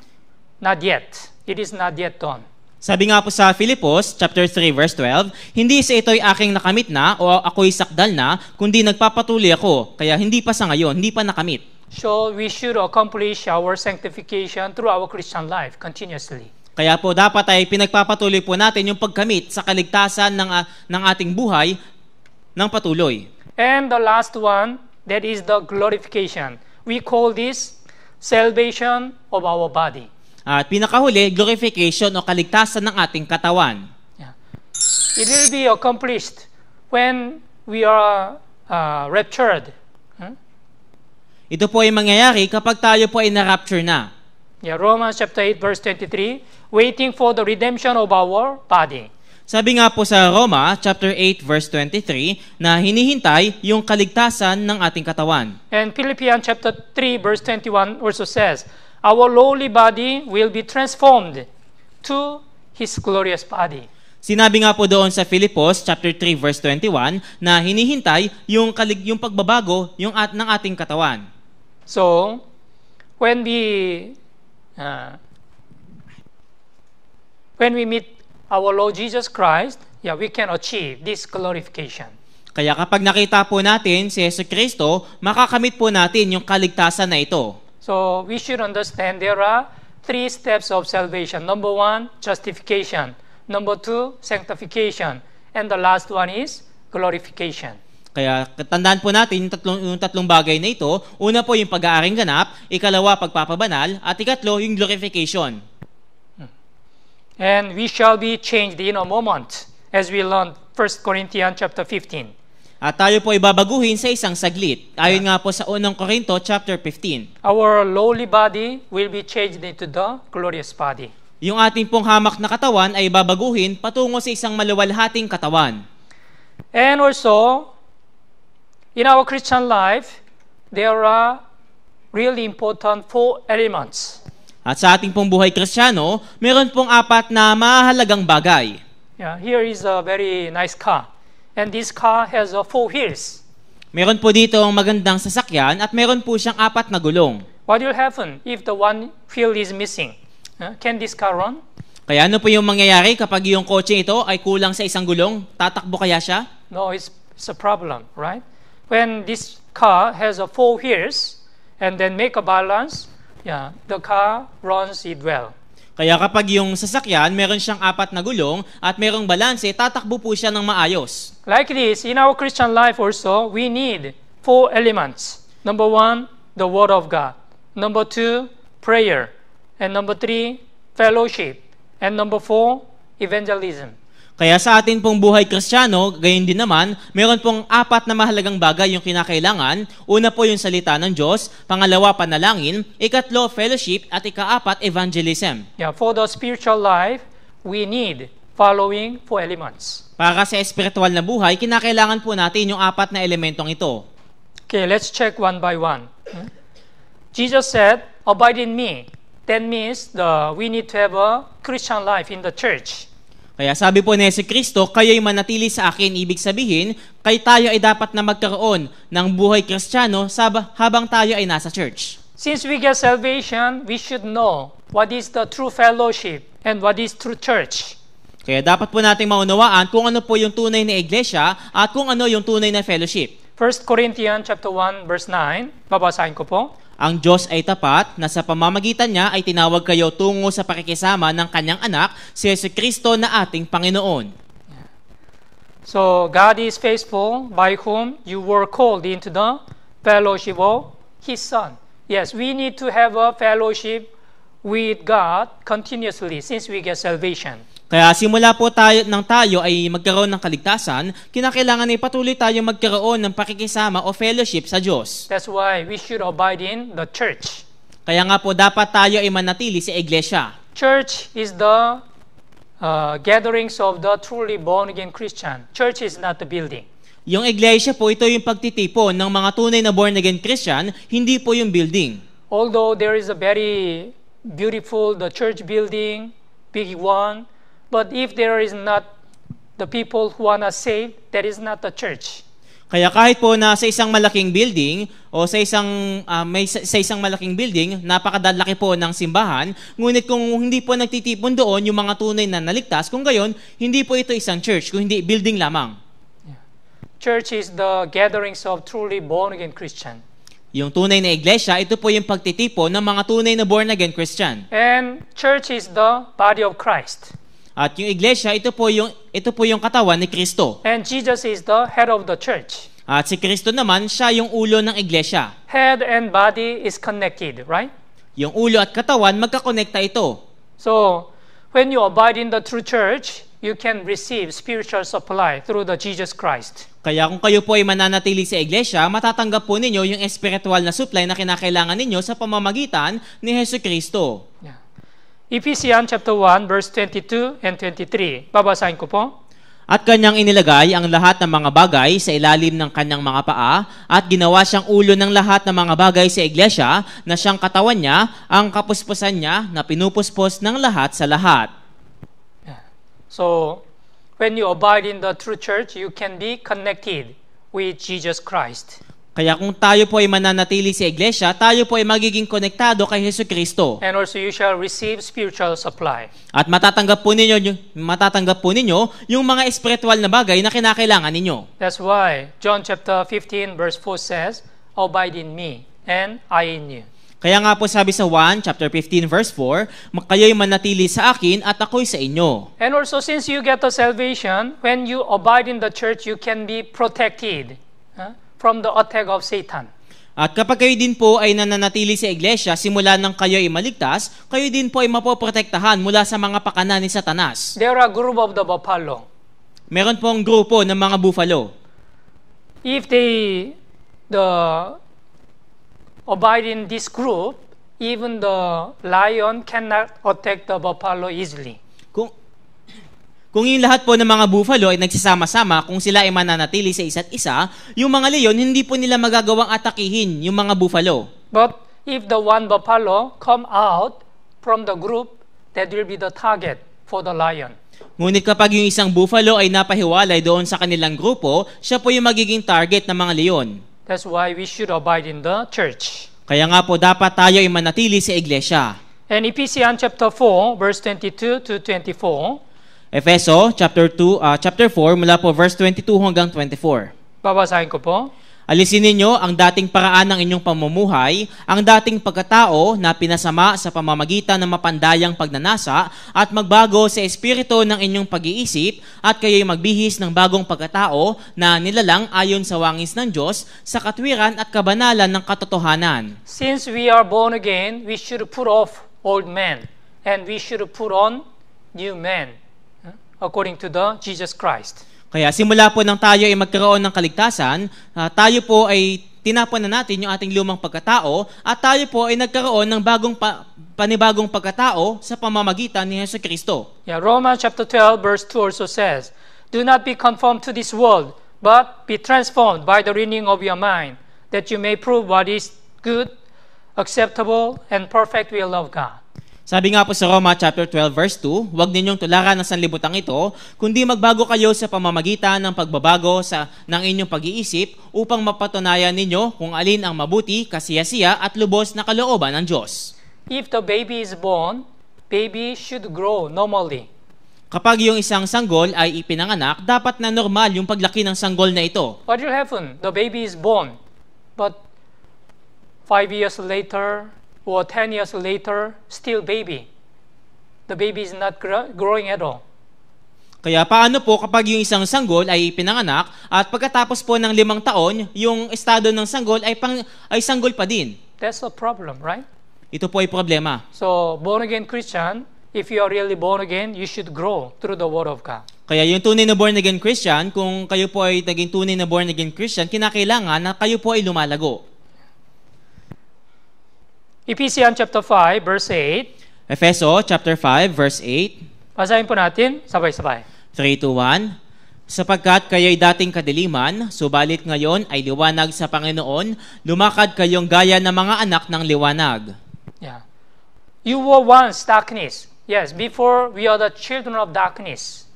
Not yet. It is not yet done. Sabi nga po sa Filipos, chapter 3, verse 12, Hindi sa ito'y aking nakamit na o ako'y sakdal na, kundi nagpapatuloy ako, kaya hindi pa sa ngayon, hindi pa nakamit. So, we should accomplish our sanctification through our Christian life continuously. Kaya po dapat ay pinagpapatuloy po natin yung pagkamit sa kaligtasan ng, ah, ng ating buhay ng patuloy. And the last one, that is the glorification. We call this salvation of our body. At pinakahuli, glorification o kaligtasan ng ating katawan. Yeah. It will be accomplished when we are uh, raptured. Hmm? Ito po ay mangyayari kapag tayo po ay na-rapture na. Yeah, Romans chapter 8 verse 23, waiting for the redemption of our body. Sabi nga po sa Roma, chapter 8, verse 23, na hinihintay yung kaligtasan ng ating katawan. And Philippians chapter 3 verse 21 also says, our lowly body will be transformed to his glorious body. Sinabi nga po doon sa Filipos chapter 3 verse 21 na hinihintay yung kalig yung pagbabago yung at ng ating katawan. So, when we uh, when we meet our Lord Jesus Christ, yeah, we can achieve this glorification. Kaya kapag nakita po natin si Yesu Kristo, makakamit po natin yung kaligtasan na ito. So we should understand there are three steps of salvation. Number one, justification. Number two, sanctification. And the last one is glorification. Kaya tandaan po natin yung tatlong, yung tatlong bagay na ito. Una po yung pag-aaring ganap, ikalawa pagpapabanal, at ikatlo yung glorification. And we shall be changed in a moment, as we learned 1 Corinthians chapter 15. At tayo po ay babaguhin sa isang saglit. Ayon nga po sa unang Korinto chapter 15. Our lowly body will be changed into the glorious body. Yung ating pong hamak na katawan ay babaguhin patungo sa isang maluwalhating katawan. And also, in our Christian life, there are really important four elements. At sa ating pong buhay kristyano, meron pong apat na mahalagang bagay. Yeah, here is a very nice car. And this car has uh, four wheels. Meron po dito ang magandang sasakyan at meron po siyang apat na gulong. What will happen if the one wheel is missing? Uh, can this car run? Kaya ano po yung mangyayari kapag yung kotse ito ay kulang sa isang gulong? Tatakbo kaya siya? No, it's, it's a problem, right? When this car has a four wheels and then make a balance, yeah, the car runs it well. Kaya kapag yung sasakyan, meron siyang apat na gulong at merong balanse, tatakbo po siya ng maayos. Like this, in our Christian life also, we need four elements. Number one, the Word of God. Number two, prayer. And number three, fellowship. And number four, evangelism. Kaya sa atin pong buhay kristyano, gayon din naman, meron pong apat na mahalagang bagay yung kinakailangan. Una po yung salita ng Diyos, pangalawa panalangin, ikatlo fellowship, at ikaapat evangelism. Yeah, for the spiritual life, we need following four elements. Para sa espiritual na buhay, kinakailangan po natin yung apat na elementong ito. Okay, let's check one by one. Hmm? Jesus said, Abide in me. That means the, we need to have a Christian life in the church. Kaya sabi po ni Yesu Kristo, kayo'y manatili sa akin, ibig sabihin, kay tayo ay dapat na magkaroon ng buhay kristyano sab- habang tayo ay nasa church. Since we get salvation, we should know what is the true fellowship and what is true church. Kaya dapat po nating maunawaan kung ano po yung tunay na iglesia at kung ano yung tunay na fellowship. 1 Corinthians chapter 1 verse 9, babasahin ko po. Ang Diyos ay tapat na sa pamamagitan niya ay tinawag kayo tungo sa pakikisama ng kanyang anak, si Yesu Kristo na ating Panginoon. So God is faithful by whom you were called into the fellowship of his son. Yes, we need to have a fellowship with God continuously since we get salvation. Kaya simula po tayo ng tayo ay magkaroon ng kaligtasan, kinakailangan ay patuloy tayo magkaroon ng pakikisama o fellowship sa Diyos. That's why we should abide in the church. Kaya nga po dapat tayo ay manatili sa iglesia. Church is the uh, gatherings of the truly born again Christian. Church is not the building. Yung iglesia po, ito yung pagtitipon ng mga tunay na born again Christian, hindi po yung building. Although there is a very beautiful the church building, big one, but if there is not the people who not saved, that is not the church. Kaya kahit po na sa isang malaking building o sa isang ah, may sa, sa isang malaking building, napakadalaki po ng simbahan, ngunit kung hindi po nagtitipon doon yung mga tunay na naligtas, kung gayon, hindi po ito isang church, kung hindi building lamang. Church is the gatherings of truly born again Christian. Yung tunay na iglesia, ito po yung pagtitipon ng mga tunay na born again Christian. And church is the body of Christ. At yung iglesia, ito po yung ito po yung katawan ni Kristo. And Jesus is the head of the church. At si Kristo naman, siya yung ulo ng iglesia. Head and body is connected, right? Yung ulo at katawan, magkakonekta ito. So, when you abide in the true church, you can receive spiritual supply through the Jesus Christ. Kaya kung kayo po ay mananatili sa iglesia, matatanggap po ninyo yung espiritual na supply na kinakailangan ninyo sa pamamagitan ni Hesu Kristo. Yeah. Ephesians chapter 1 verse 22 and 23. Babasahin ko po. At kanyang inilagay ang lahat ng mga bagay sa ilalim ng kanyang mga paa at ginawa siyang ulo ng lahat ng mga bagay sa iglesia na siyang katawan niya, ang kapuspusan niya na pinupuspos ng lahat sa lahat. So, when you abide in the true church, you can be connected with Jesus Christ. Kaya kung tayo po ay mananatili sa iglesia, tayo po ay magiging konektado kay Hesus Kristo. And also you shall receive spiritual supply. At matatanggap po ninyo matatanggap po ninyo yung mga espiritual na bagay na kinakailangan ninyo. That's why John chapter 15 verse 4 says, Abide in me and I in you. Kaya nga po sabi sa 1 chapter 15 verse 4, "Ma- kayo'y manatili sa akin at ako'y sa inyo. And also since you get the salvation, when you abide in the church, you can be protected from the attack of Satan. At kapag kayo din po ay nananatili sa iglesia, simula nang kayo ay maligtas, kayo din po ay mapoprotektahan mula sa mga pakana ni Satanas. There are group of the buffalo. Meron pong grupo ng mga buffalo. If they the abide in this group, even the lion cannot attack the buffalo easily. Kung yung lahat po ng mga buffalo ay nagsasama-sama, kung sila ay mananatili sa isa't isa, yung mga leon, hindi po nila magagawang atakihin yung mga buffalo. But if the one buffalo come out from the group, that will be the target for the lion. Ngunit kapag yung isang buffalo ay napahiwalay doon sa kanilang grupo, siya po yung magiging target ng mga leon. That's why we should abide in the church. Kaya nga po dapat tayo ay manatili sa iglesia. And Ephesians chapter 4, verse 22 to 24, Efeso chapter 2 ah, chapter 4 mula po verse 22 hanggang 24. babasahin ko po. Alisin ninyo ang dating paraan ng inyong pamumuhay, ang dating pagkatao na pinasama sa pamamagitan ng mapandayang pagnanasa at magbago sa espiritu ng inyong pag-iisip at kayo'y magbihis ng bagong pagkatao na nilalang ayon sa wangis ng Diyos sa katwiran at kabanalan ng katotohanan. Since we are born again, we should put off old man and we should put on new huh, according to the Jesus Christ. Kaya simula po nang tayo ay magkaroon ng kaligtasan, ah, tayo po ay tinapon na natin yung ating lumang pagkatao at tayo po ay nagkaroon ng bagong pa- panibagong pagkatao sa pamamagitan ni Yesu Kristo. Yeah, Romans chapter 12 verse 2 also says, Do not be conformed to this world, but be transformed by the renewing of your mind, that you may prove what is good, acceptable, and perfect will of God. Sabi nga po sa Roma chapter 12 verse 2, huwag ninyong tularan ng sanlibutan ito, kundi magbago kayo sa pamamagitan ng pagbabago sa ng inyong pag-iisip upang mapatunayan ninyo kung alin ang mabuti, kasiyasiya at lubos na kalooban ng Diyos. If the baby is born, baby should grow normally. Kapag yung isang sanggol ay ipinanganak, dapat na normal yung paglaki ng sanggol na ito. What will happen? The baby is born, but five years later or ten years later, still baby. The baby is not gro- growing at all. Kaya paano po kapag yung isang sanggol ay pinanganak at pagkatapos po ng limang taon, yung estado ng sanggol ay, pang, ay sanggol pa din? That's a problem, right? Ito po ay problema. So, born again Christian, if you are really born again, you should grow through the Word of God. Kaya yung tunay na born again Christian, kung kayo po ay naging tunay na born again Christian, kinakailangan na kayo po ay lumalago. Ephesians chapter 5, verse 8. Efeso chapter 5 verse 8, Basahin po natin, sabay-sabay. 3 to 1. Sapagkat kayo'y dating kadiliman, subalit ngayon ay liwanag sa Panginoon, lumakad kayong gaya ng mga anak ng liwanag. Yeah. You were once darkness. Yes, before we are the children of darkness.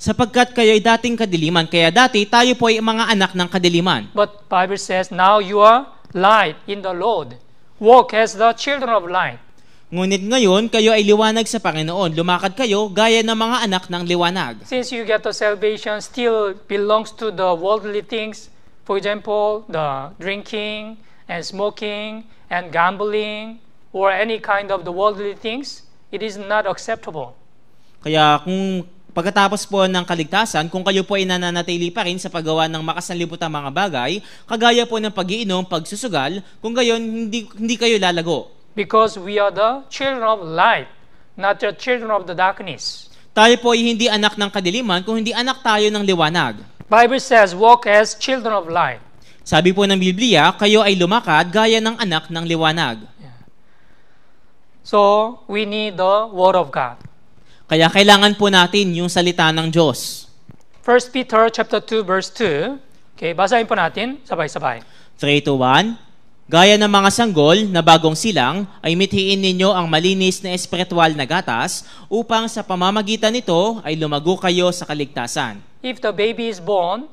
Sapagkat kayo'y dating kadiliman, kaya dati tayo po ay mga anak ng kadiliman. But Bible says, now you are light in the Lord. Walk as the children of light. Ngunit ngayon, kayo ay liwanag sa Panginoon. Lumakad kayo gaya ng mga anak ng liwanag. Since you get the salvation still belongs to the worldly things, for example, the drinking and smoking and gambling or any kind of the worldly things, it is not acceptable. Kaya kung pagkatapos po ng kaligtasan, kung kayo po ay nananatili pa rin sa paggawa ng makasanlibutang mga bagay, kagaya po ng pag-iinom, pagsusugal, kung gayon, hindi, hindi kayo lalago. Because we are the children of light, not the children of the darkness. Tayo po ay hindi anak ng kadiliman, kung hindi anak tayo ng liwanag. Bible says, walk as children of light. Sabi po ng Biblia, kayo ay lumakad gaya ng anak ng liwanag. So, we need the Word of God. Kaya kailangan po natin yung salita ng Diyos. 1 Peter chapter 2 verse 2. Okay, basahin po natin sabay-sabay. 3 to 1. Gaya ng mga sanggol na bagong silang, ay mithiin ninyo ang malinis na espiritual na gatas upang sa pamamagitan nito ay lumago kayo sa kaligtasan. If the baby is born,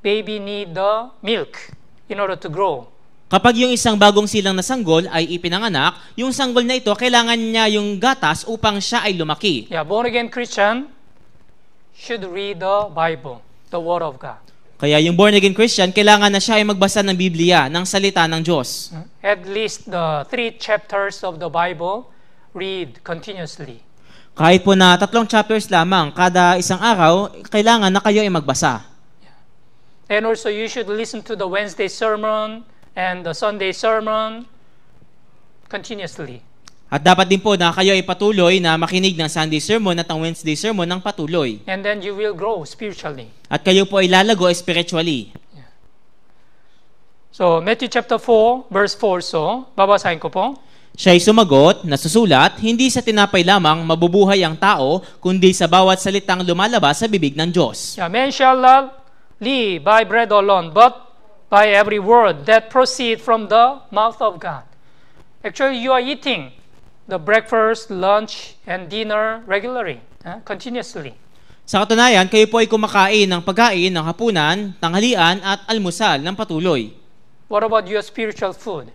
baby need the milk. in order to grow. Kapag yung isang bagong silang na sanggol ay ipinanganak, yung sanggol na ito, kailangan niya yung gatas upang siya ay lumaki. Yeah, born again Christian should read the Bible, the Word of God. Kaya yung born again Christian, kailangan na siya ay magbasa ng Biblia, ng salita ng Diyos. At least the three chapters of the Bible, read continuously. Kahit po na tatlong chapters lamang kada isang araw, kailangan na kayo ay magbasa. And also, you should listen to the Wednesday sermon and the Sunday sermon continuously. At dapat din po na kayo ay patuloy na makinig ng Sunday sermon at ang Wednesday sermon ng patuloy. And then you will grow spiritually. At kayo po ay lalago spiritually. So, Matthew chapter 4, verse 4 so, babasahin ko po. Siya ay sumagot, nasusulat, hindi sa tinapay lamang mabubuhay ang tao, kundi sa bawat salitang lumalabas sa bibig ng Diyos. Yeah, man shall not live by bread alone, but by every word that proceed from the mouth of God. Actually, you are eating the breakfast, lunch, and dinner regularly, uh, continuously. Sa katunayan, kayo po ay kumakain ng pagkain ng hapunan, tanghalian at almusal ng patuloy. What about your spiritual food?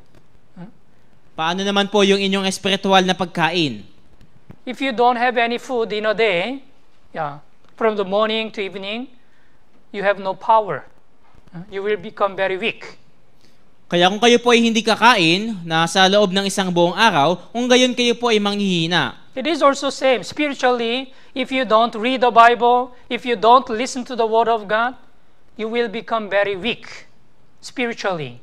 Paano naman po yung inyong espiritual na pagkain? If you don't have any food in a day, yeah, from the morning to evening, you have no power. You will become very weak. Kaya kung kayo po ay hindi kakain na sa loob ng isang buong araw, kung gayon kayo po ay manghihina. It is also same spiritually. If you don't read the Bible, if you don't listen to the Word of God, you will become very weak spiritually.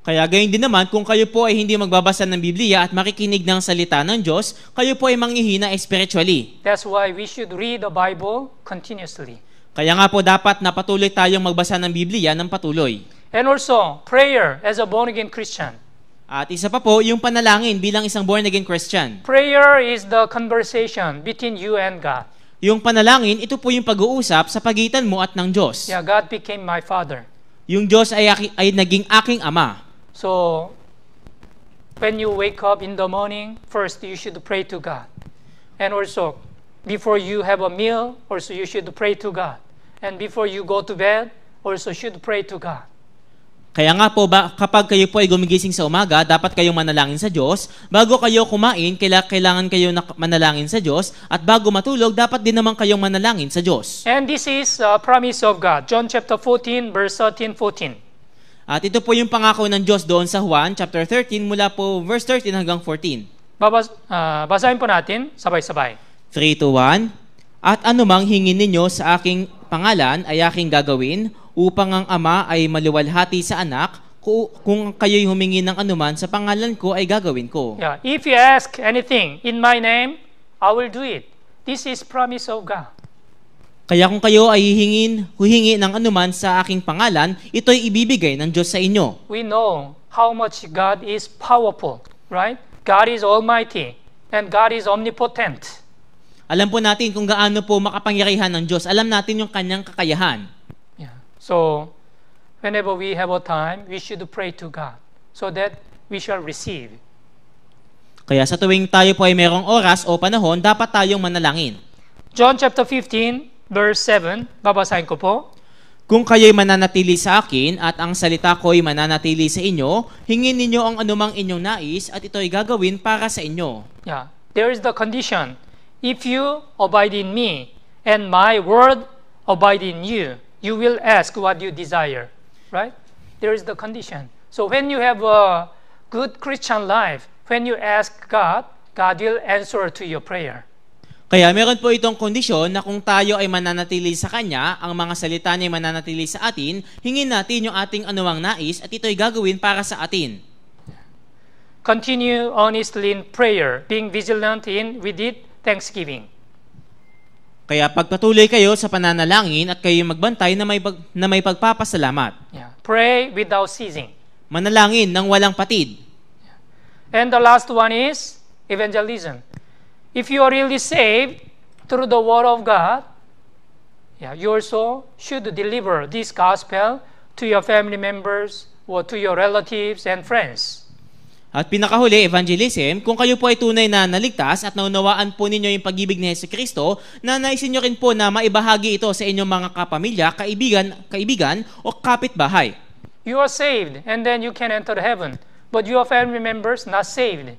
Kaya gayon din naman, kung kayo po ay hindi magbabasa ng Biblia at makikinig ng salita ng Diyos, kayo po ay manghihina spiritually. That's why we should read the Bible continuously. Kaya nga po dapat na patuloy tayong magbasa ng Biblia ng patuloy. And also, prayer as a born again Christian. At isa pa po, yung panalangin bilang isang born-again Christian. Prayer is the conversation between you and God. Yung panalangin, ito po yung pag-uusap sa pagitan mo at ng Diyos. Yeah, God became my father. Yung Diyos ay, aki- ay naging aking ama. So, when you wake up in the morning, first you should pray to God. And also, before you have a meal, also you should pray to God. And before you go to bed, also should pray to God. Kaya nga po, ba, kapag kayo po ay gumigising sa umaga, dapat kayong manalangin sa Diyos. Bago kayo kumain, kaila- kailangan kayo na manalangin sa Diyos. At bago matulog, dapat din naman kayong manalangin sa Diyos. And this is a promise of God. John chapter 14, verse 13, 14. At ito po yung pangako ng Diyos doon sa Juan chapter 13 mula po verse 13 hanggang 14. Babas, ah, basahin po natin, sabay-sabay. 3 to 1. At anumang hingin ninyo sa aking pangalan ay aking gagawin upang ang ama ay maluwalhati sa anak ku- kung kayo'y humingi ng anuman sa pangalan ko ay gagawin ko. Yeah, if you ask anything in my name, I will do it. This is promise of God. Kaya kung kayo ay hihingin, huhingi ng anuman sa aking pangalan, ito'y ibibigay ng Diyos sa inyo. We know how much God is powerful, right? God is almighty and God is omnipotent. Alam po natin kung gaano po makapangyarihan ng Diyos. Alam natin yung kanyang kakayahan. Yeah. So, whenever we have a time, we should pray to God so that we shall receive. Kaya sa tuwing tayo po ay merong oras o panahon, dapat tayong manalangin. John chapter 15, verse 7, babasahin ko po. Kung kayo'y mananatili sa akin at ang salita ko'y mananatili sa inyo, hingin ninyo ang anumang inyong nais at ito'y gagawin para sa inyo. Yeah. There is the condition. If you abide in me and my word abide in you, you will ask what you desire. Right? There is the condition. So when you have a good Christian life, when you ask God, God will answer to your prayer. Kaya meron po itong kondisyon na kung tayo ay mananatili sa Kanya, ang mga salita niya ay mananatili sa atin, hingin natin yung ating anuwang nais at ito'y gagawin para sa atin. Continue honestly in prayer, being vigilant in with it thanksgiving. Kaya pagpatuloy kayo sa pananalangin at kayo magbantay na may, na may pagpapasalamat. Yeah. Pray without ceasing. Manalangin ng walang patid. And the last one is evangelism. If you are really saved through the word of God, yeah, you also should deliver this gospel to your family members or to your relatives and friends. At pinakahuli, evangelism, kung kayo po ay tunay na naligtas at naunawaan po ninyo yung pag-ibig ni Yesu Kristo, na naisin nyo rin po na maibahagi ito sa inyong mga kapamilya, kaibigan, kaibigan o kapitbahay. You are saved, and then you can enter heaven. But your family members not saved,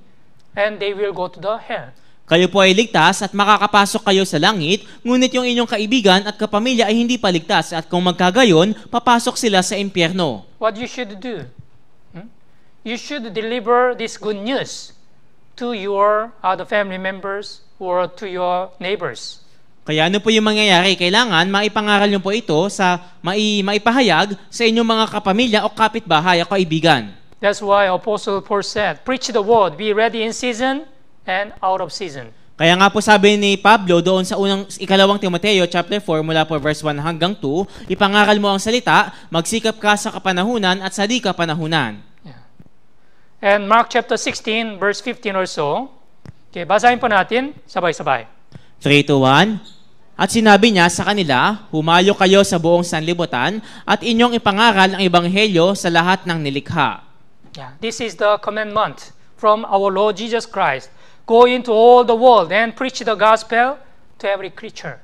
and they will go to the hell. Kayo po ay ligtas at makakapasok kayo sa langit, ngunit yung inyong kaibigan at kapamilya ay hindi pa ligtas at kung magkagayon, papasok sila sa impyerno. What you should do? You should deliver this good news to your other family members or to your neighbors. Kaya ano po yung mangyayari? Kailangan maipangaral nyo po ito sa mai, maipahayag sa inyong mga kapamilya o kapitbahay o kaibigan. That's why Apostle Paul said, Preach the word, be ready in season and out of season. Kaya nga po sabi ni Pablo doon sa unang ikalawang Timoteo chapter 4 mula po verse 1 hanggang 2, ipangaral mo ang salita, magsikap ka sa kapanahunan at sa di kapanahunan. And Mark chapter 16, verse 15 or so. Okay, basahin po natin, sabay-sabay. 3 to 1. At sinabi niya sa kanila, humayo kayo sa buong sanlibutan at inyong ipangaral ang ebanghelyo sa lahat ng nilikha. Yeah, this is the commandment from our Lord Jesus Christ. Go into all the world and preach the gospel to every creature.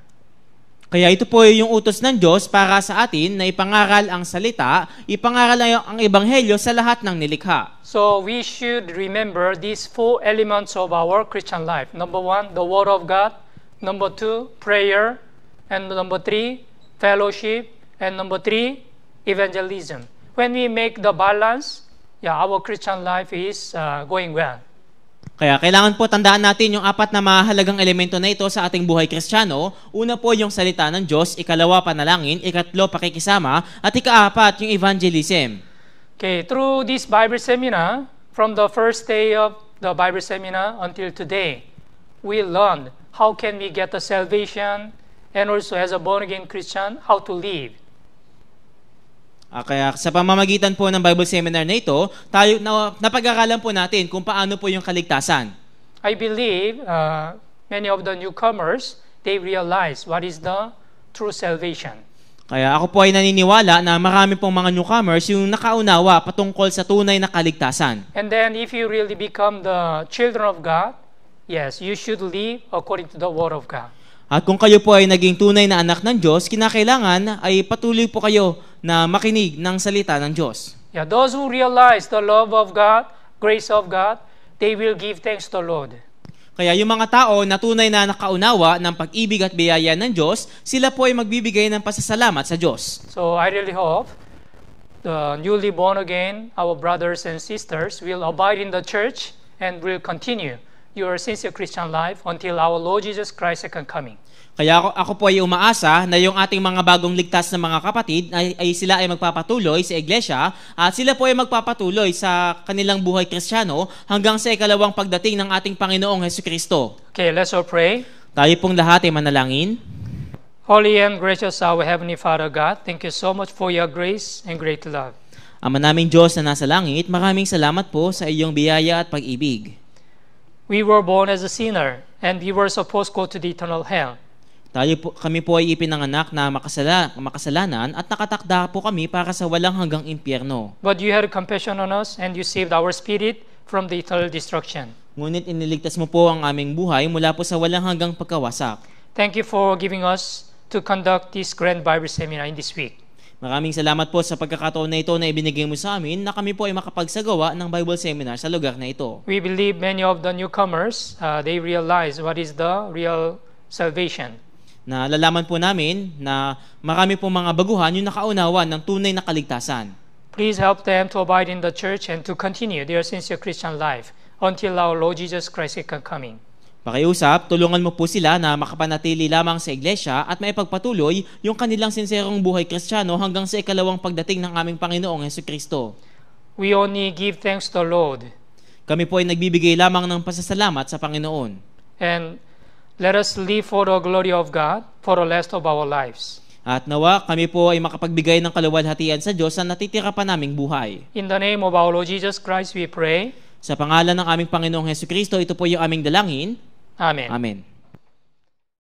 Kaya ito po yung utos ng Diyos para sa atin na ipangaral ang salita, ipangaral ang ebanghelyo sa lahat ng nilikha. So we should remember these four elements of our Christian life. Number one, the Word of God. Number two, prayer. And number three, fellowship. And number three, evangelism. When we make the balance, yeah, our Christian life is uh, going well. Kaya kailangan po tandaan natin yung apat na mahalagang elemento na ito sa ating buhay kristyano. Una po yung salita ng Diyos, ikalawa panalangin, ikatlo pakikisama, at ikaapat yung evangelism. Okay, through this Bible seminar, from the first day of the Bible seminar until today, we learned how can we get the salvation and also as a born again Christian, how to live. Ah, kaya sa pamamagitan po ng Bible seminar na ito, tayo na, napag-aralan po natin kung paano po yung kaligtasan. I believe uh, many of the newcomers, they realize what is the true salvation. Kaya ako po ay naniniwala na marami pong mga newcomers yung nakaunawa patungkol sa tunay na kaligtasan. And then if you really become the children of God, yes, you should live according to the word of God. At kung kayo po ay naging tunay na anak ng Diyos, kinakailangan ay patuloy po kayo na makinig ng salita ng Diyos. Yeah, those who realize the love of God, grace of God, they will give thanks to the Lord. Kaya yung mga tao na tunay na nakaunawa ng pag-ibig at biyaya ng Diyos, sila po ay magbibigay ng pasasalamat sa Diyos. So I really hope the newly born again, our brothers and sisters, will abide in the church and will continue your sincere Christian life until our Lord Jesus Christ second coming. Kaya ako, ako po ay umaasa na yung ating mga bagong ligtas na mga kapatid ay, ay sila ay magpapatuloy sa iglesia at sila po ay magpapatuloy sa kanilang buhay kristyano hanggang sa ikalawang pagdating ng ating Panginoong Heso Kristo. Okay, let's all pray. Tayo pong lahat ay manalangin. Holy and gracious our Heavenly Father God, thank you so much for your grace and great love. Ama naming Diyos na nasa langit, maraming salamat po sa iyong biyaya at pag-ibig. We were born as a sinner and we were supposed to go to the eternal hell. Tayo po, kami po ay ipinanganak na makasala, makasalanan at nakatakda po kami para sa walang hanggang impyerno. But you had compassion on us and you saved our spirit from the eternal destruction. Ngunit iniligtas mo po ang aming buhay mula po sa walang hanggang pagkawasak. Thank you for giving us to conduct this grand Bible seminar in this week. Maraming salamat po sa pagkakataon na ito na ibinigay mo sa amin na kami po ay makapagsagawa ng Bible Seminar sa lugar na ito. We believe many of the newcomers, uh, they realize what is the real salvation. Na lalaman po namin na marami po mga baguhan yung nakaunawa ng tunay na kaligtasan. Please help them to abide in the church and to continue their sincere Christian life until our Lord Jesus Christ second coming. Pakiusap, tulungan mo po sila na makapanatili lamang sa iglesia at maipagpatuloy yung kanilang sinserong buhay kristyano hanggang sa ikalawang pagdating ng aming Panginoong Heso Kristo. We only give thanks to Lord Kami po ay nagbibigay lamang ng pasasalamat sa Panginoon. and let us live for the glory of God for the rest of our lives. At nawa, kami po ay makapagbigay ng kaluwalhatian sa Diyos na natitira pa naming buhay. In the name of our Lord Jesus Christ, we pray. Sa pangalan ng aming Panginoong Heso Kristo, ito po yung aming dalangin. Amen. Amen.